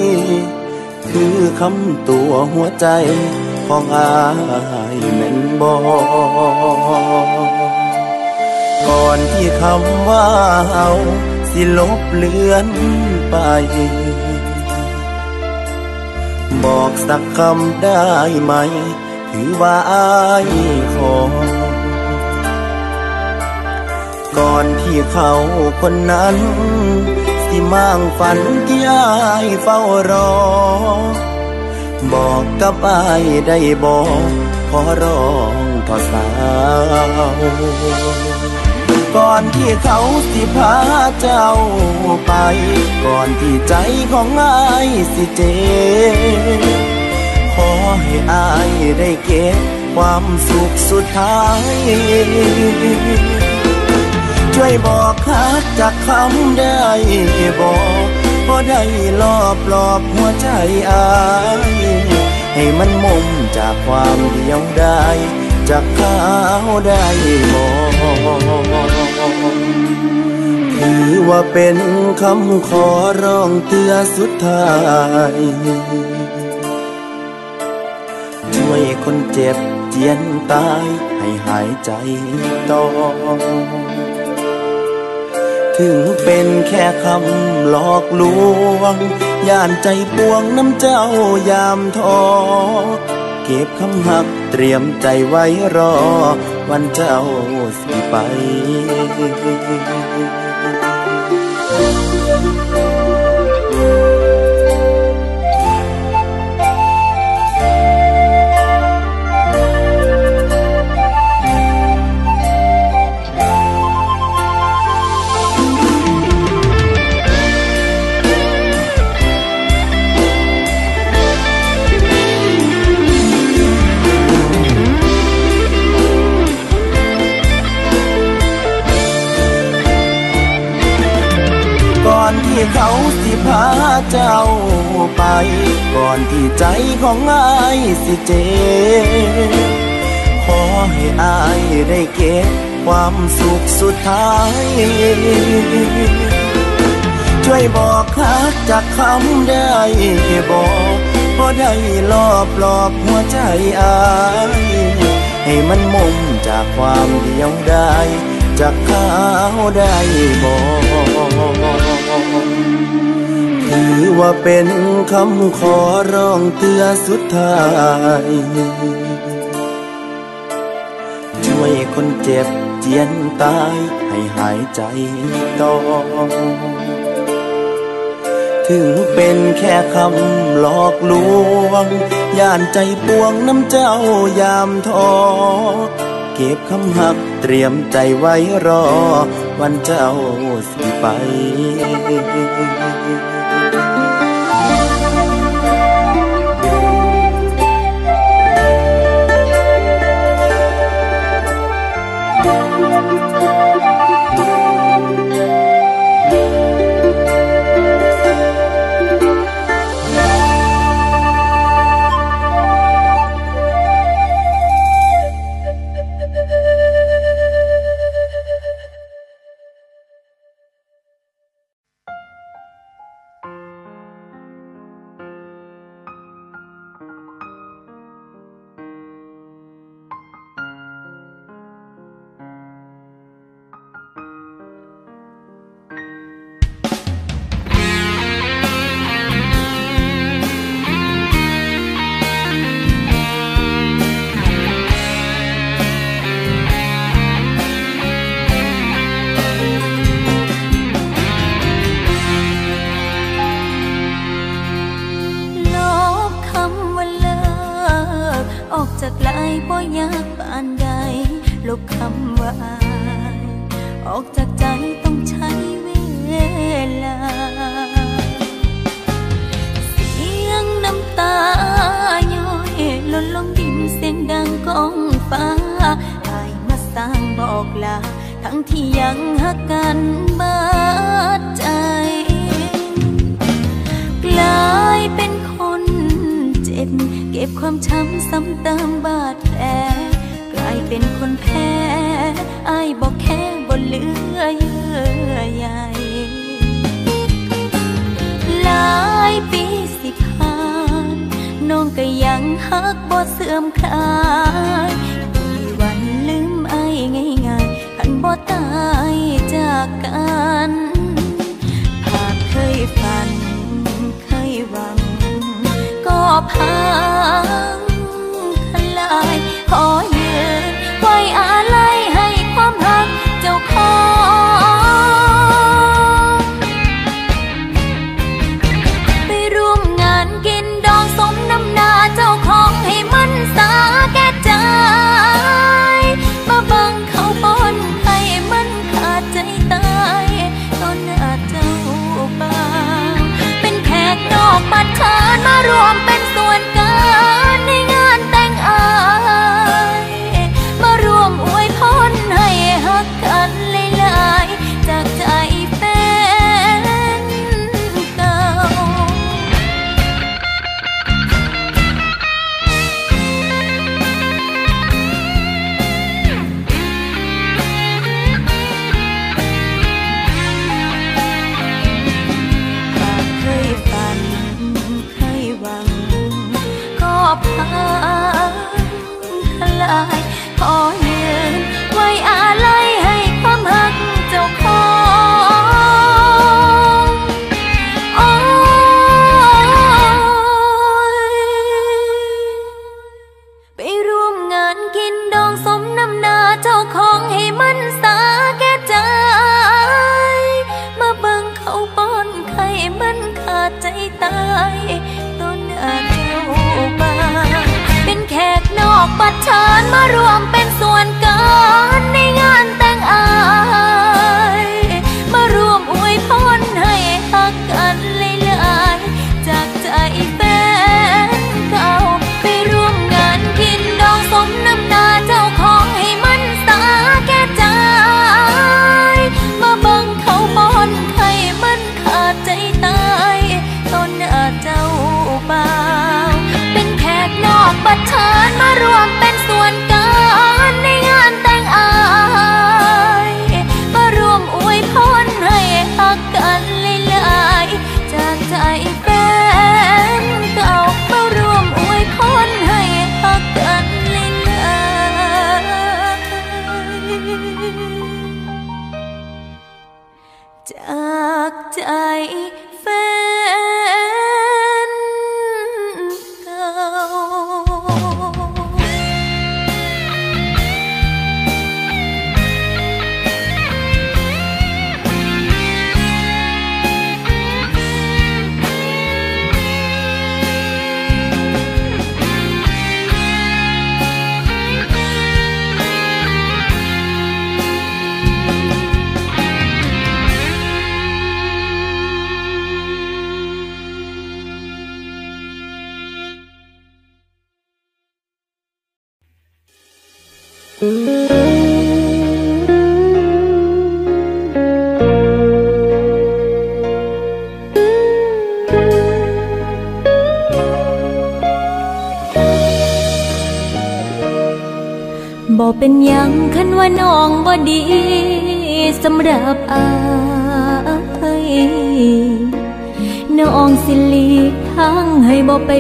คือคำตัวหัวใจของอายแม่นบอก ก่อนที่คำว่าเฮาสิลบเลือนไป บอกสักคำได้ไหม ถือว่าอายขอ ก่อนที่เขาคนนั้น สิมั่งฝันที่อายเฝ้ารอ บอกกับอายได้บอกขอร้องทอสาว ก่อนที่เขาสิพาเจ้าไป ก่อนที่ใจของอายสิเจ็บขอให้อายได้เก็บความสุขสุดท้าย ช่วยบอกคักจากคำได้บอกพอได้ลอบลอบหัวใจอายให้มันมุมจากความเดียวได้จากข้าวได้บอก ถือว่าเป็นคำขอร้องเตือสุดท้ายช่วยคนเจ็บเจียนตายให้หายใจต่อ ถึงเป็นแค่คำหลอกลวง ย่านใจปวงน้ำเจ้ายามท้อเก็บคำหักเตรียมใจไว้รอ วันเจ้าสิไป เขาสิพาเจ้าไป ก่อนที่ใจของอายสิเจ็บขอให้อายได้เก็บความสุขสุดท้าย ช่วยบอกคักจากคำได้บอกพอได้ลอบปลอบหัวใจอายให้มันมุมจากความเดียวได้จากข้าได้บอก ถือว่าเป็นคำขอร้องเตือสุดท้ายช่วยคนเจ็บเจียนตายให้หายใจต่อ ถึงเป็นแค่คำหลอกลวง ย่านใจปวงน้ำเจ้ายามท้อเก็บคำหักเตรียมใจไว้รอ วันเจ้าสิไป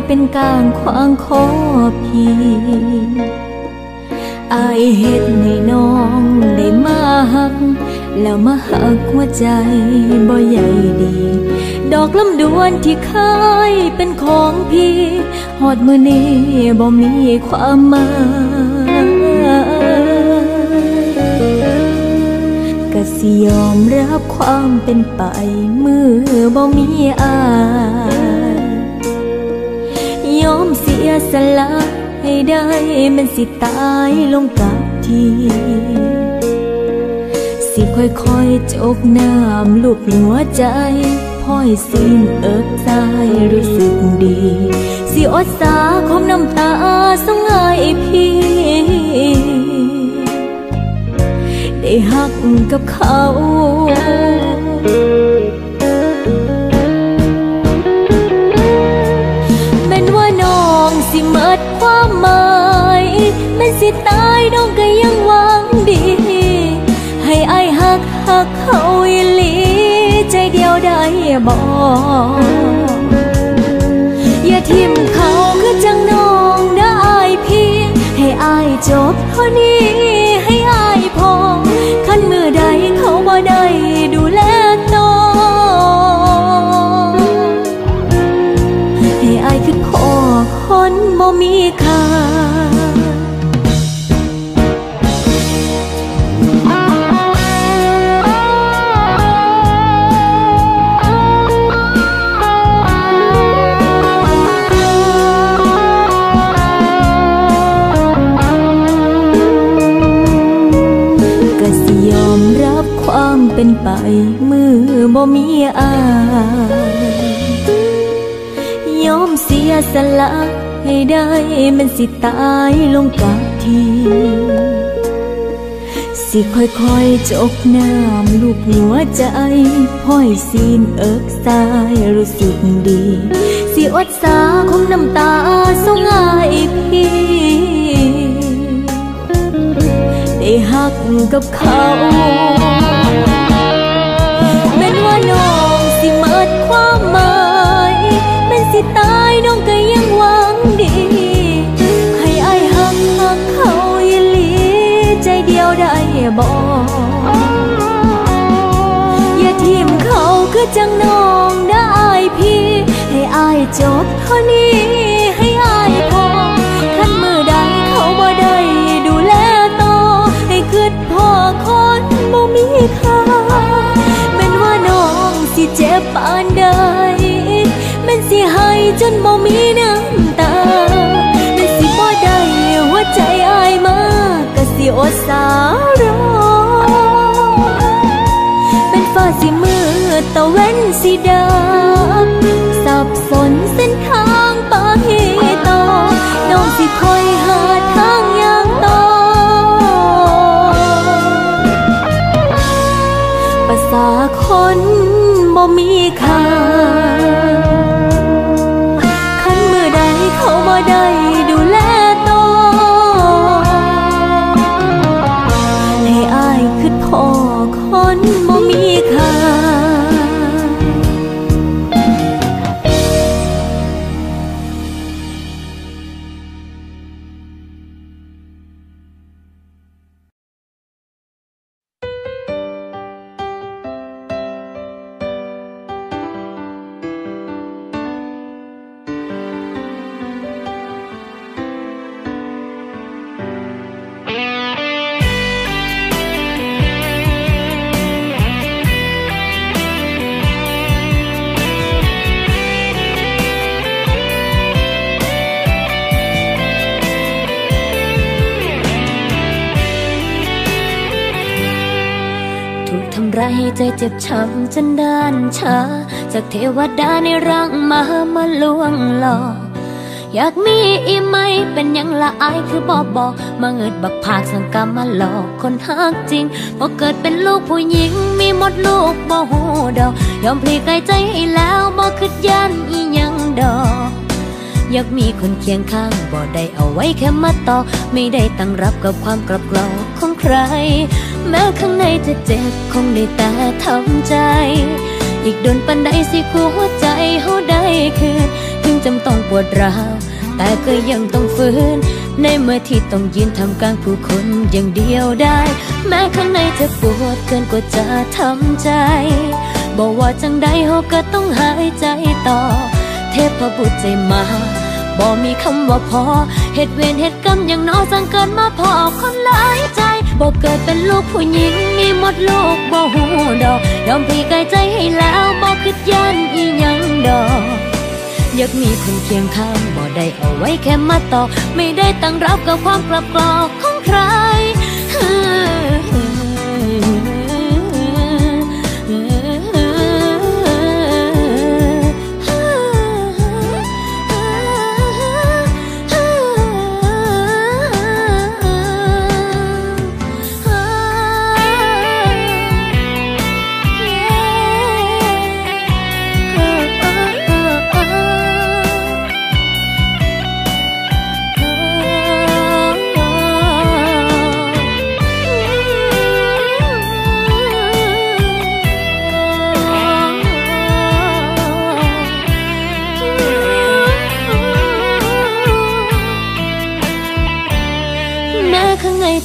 เป็นกางขวางขอพี่อายเฮ็ดในน้องได้มาหัก แล้วมาหักหัวใจบ่ใหญ่ดี ดอกลำดวนที่เคยเป็นของพี่หอดมือนี้บ่มีความหมายกะสิยอมรับความเป็นไปมือบ่มีอาย ยสละให้ได้มันสิตายลงกับทีสิค่อยๆจกน้ำลูบหัวใจพ่อยสิ้นเอิบายรู้สึกดี สิอดสาคมน้ำตาสงายพี่ ได้หักกับเขา เมดความหมายแม่นสิตายน้องก็ยังหวังดี ให้อายฮักฮักเขาอีหลี ใจเดียวได้บ่อย่าทิมเขาคือจังน้องได้เพี่ให้อายจบคนนี้ บ่มีค่าก็สิยอมรับความเป็นไปมือบ่มีอายยอมเสียสละ ได้มันสิตายลงกับที สิค่อยๆจกน้ำลูกหัวใจห้อยซีนเอิกสายรู้สึกดี สิอดสาคงน้ำตาสงอายพี่ได้หักกับเขาแม้นว่าน้องสิเมิดความหมายแม้นสิตายน้องก็ ดี ให้อายหักหักเขาอีหลีใจเดียวได้บอกอย่าทิมเขาคือจังน้องได้พี่ ให้อายจบเท่านี้ให้อายพอคันมือใดเขาบ่ได้ดูแลต่อให้คืดพ่อคนบ่มีค่าแม่นว่าน้องสิเจ็บปานใดแม่นสิให้จนบ่มีน้ำ ดสารอ เป็นฟ้าสิมืดตะเว้นสิดับสับสนเส้นทางไปต่อน้องสิคอยหาทางอย่างต่อภาษาคนบ่มีค่า ใจเจ็บช้ำจนด้านชา จากเทวดาในร่างมามาลวงหลอกอยากมีอีไหมเป็นยังละอายคือบอกบอก มาเงิดบักผากสังกรรมมาหลอกคนฮักจริงพอเกิดเป็นลูกผู้หญิง มีหมดลูกบ่หูดอกยอมพลีกายใจให้แล้วบ่คิดยันอียังดอกอยากมีคนเคียงข้างบ่ได้เอาไว้แค่มาต่อ ไม่ได้ตั้งรับกับความกลับกลอกของใคร แม้ข้างในจะเจ็บคงได้แต่ทำใจ อีกโดนปันใดสิคู่หัวใจเฮาได้คืนถึงจำต้องปวดร้าวแต่ก็ยังต้องฝืน ในเมื่อที่ต้องยืนทำกลางผู้คนอย่างเดียวได้ แม้ข้างในจะปวดเกินกว่าจะทำใจ บอกว่าจังใดเฮาก็ต้องหายใจต่อ เทพบุตรใจมาบ่มีคำว่าพอเหตุเวรเหตุกรรมอย่างน้อสังเกิดมาพอคนหลายใจ บ่เกิดเป็นลูกผู้หญิง มีหมดลูกบ่หูดอกยอมพี่กายใจให้แล้วบ่คิดยันอีหยังดอกอยากมีคนเคียงข้างบ่ได้เอาไว้แค่มาต่อ ไม่ได้ตั้งรับกับความกลับกรอกของใคร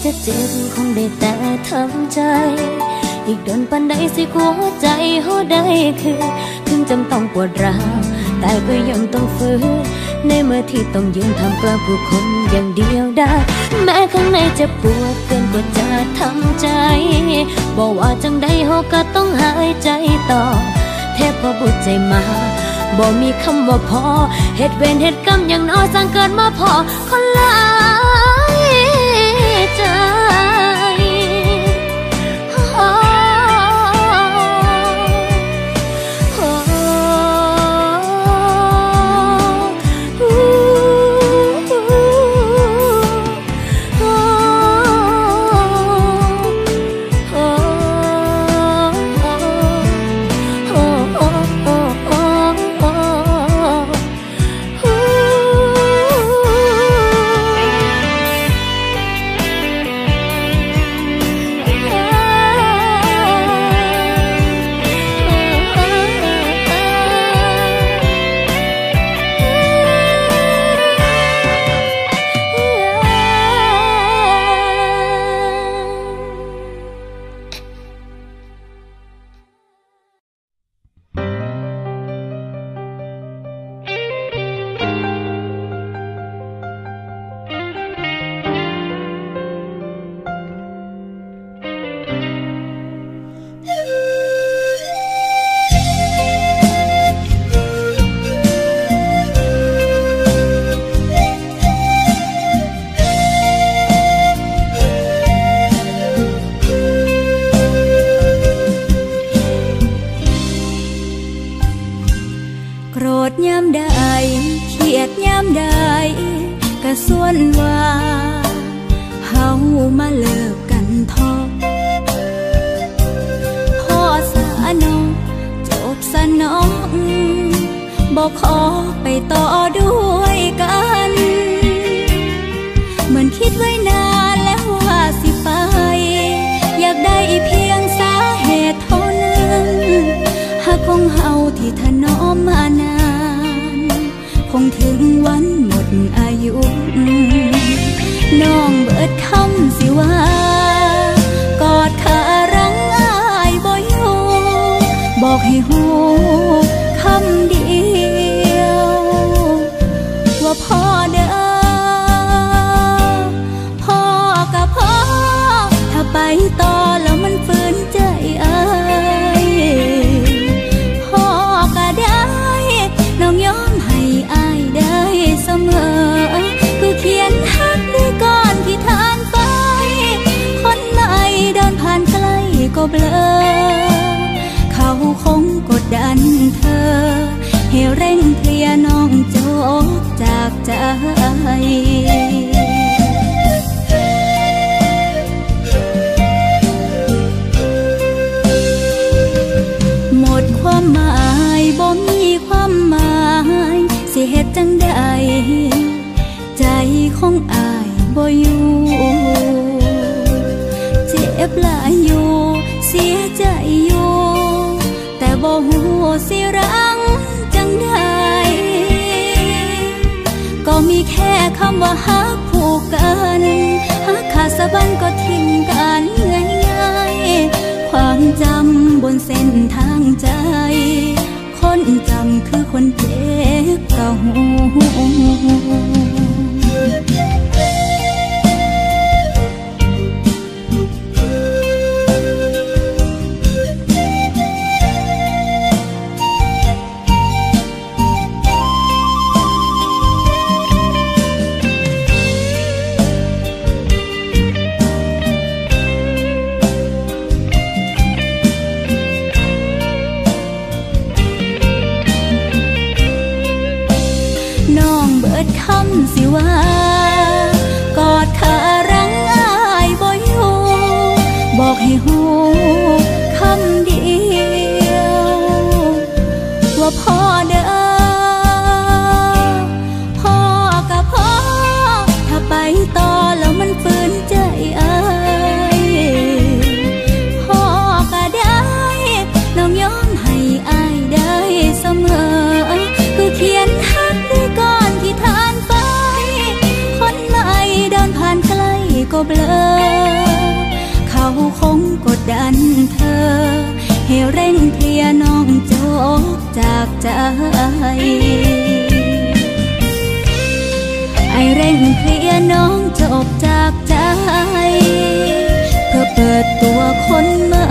จะเจ็บคงได้แต่ทำใจ อีกโดนปันใดสิหัวใจหัวได้คือ ถึงจำต้องปวดร้าวตายก็ยังต้องฟื้นในเมื่อที่ต้องยืนทำกลางผู้คนอย่างเดียวได้ แม้ข้างในจะปวดเกินกว่าจะทำใจ บอกว่าจังใดเฮาก็ต้องหายใจต่อแทบพบุญใจมาบ่มีคำว่าพอเหตุเวรเหตุกรรมอย่างน้อสั่งเกิดมาพอคนลา ของอายบ่อยู่เจ็บหลายอยู่เสียใจอยู่แต่บ่หูสิรังจังใดก็มีแค่คำว่าฮักผูกกันฮักขาดสะบั้นก็ทิ้งกันง่ายๆความจำบนเส้นทางใจ คนจำคือคนเจ็บเก่า ไอเร่งเคลียน้องจบจากใจ เพื่อเปิดตัวคนใหม่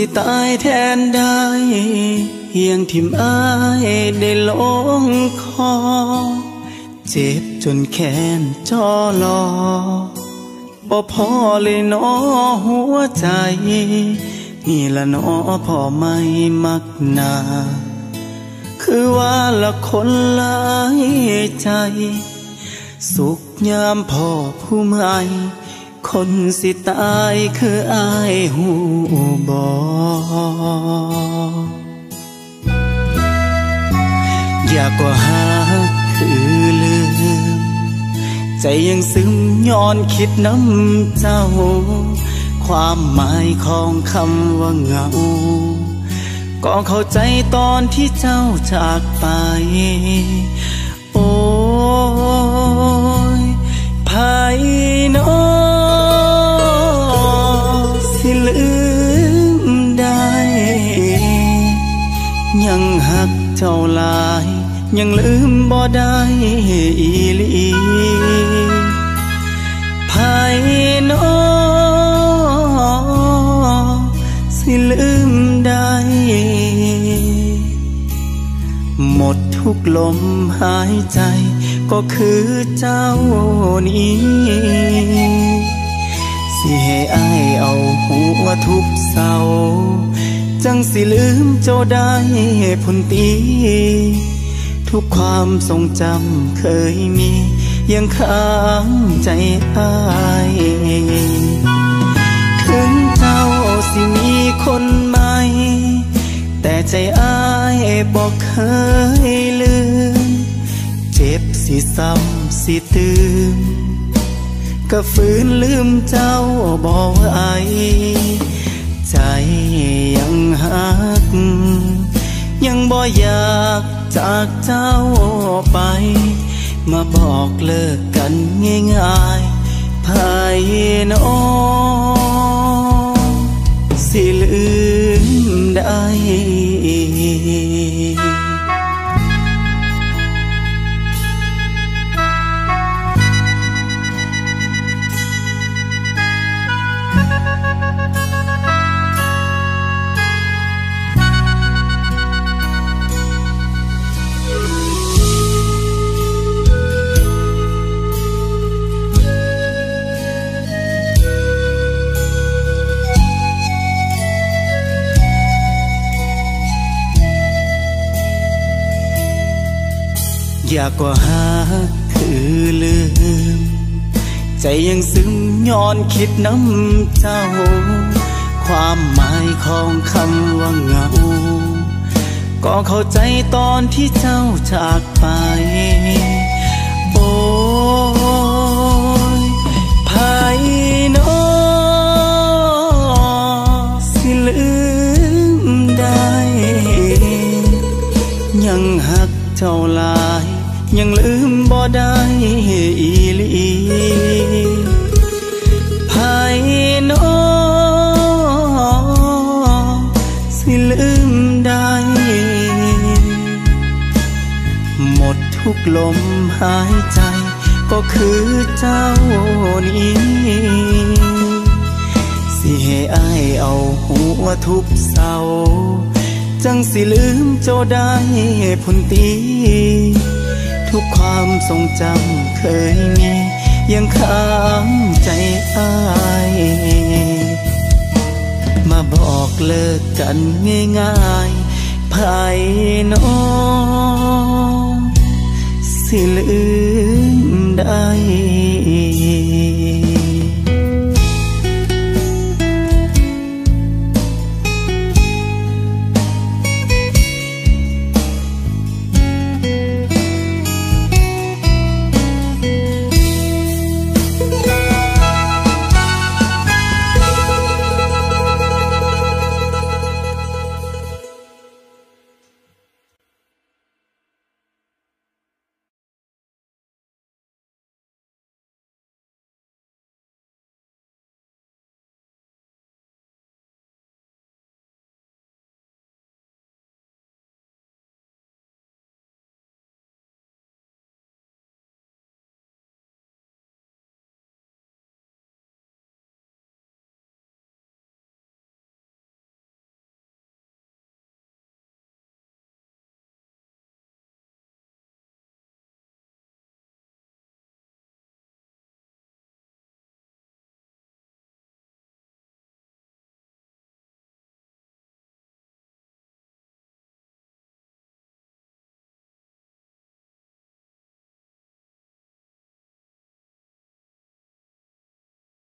สิตายแทนได้เพียงทิมอายได้ลงคอ เจ็บจนแขนจอลอบ่พอเลยน้อหัวใจ นี่ละน้อพ่อไม่มักนา คือว่าละคนหลายใจ สุขยามพ่อผู้ใหม่ คนสิตายคืออายหูบออยากกว่าหาคือลืม ใจยังซึมย้อนคิดน้ำเจ้า ความหมายของคำว่าเงา ก็เข้าใจตอนที่เจ้าจากไป โอ้ยภายนอ เจ้าลาย ยังลืมบ่ได้อีลีภายนอสิลืมได้ หมดทุกลมหายใจก็คือเจ้านี้สิให้อายเอาหัวทุบเศร้า จังสิลืมเจ้าได้ผลตี ทุกความทรงจำเคยมี ยังค้างใจอายถึงเจ้าสิมีคนใหม่ แต่ใจอายบอกเคยลืม เจ็บสิซ้ำสิตืมก็ฝืนลืมเจ้าบอกไอ ใจยังหัก ยังบ่อยากจากเจ้าไป มาบอกเลิกกันง่ายๆภายนอสิลืมได้ากกว่าหาคือลืม ใจยังซึมย้อนคิดน้ำเจ้า ความหมายของคำว่าเงา ก็เข้าใจตอนที่เจ้าจากไป โอ้ยภายนอสิลืมได้ ยังหักเจ้าลา ยังลืมบ่ได้อีลีภายนอสิลืมได้ หมดทุกลมหายใจ ก็คือเจ้านี้สิให้อายเอาหัวทุบเศร้าจังสิลืมเจ้าได้พุนตี ทุกความทรงจำเคยมี ยังค้างใจอ้ายมาบอกเลิกกันง่ายๆภายน้องสิลืมได้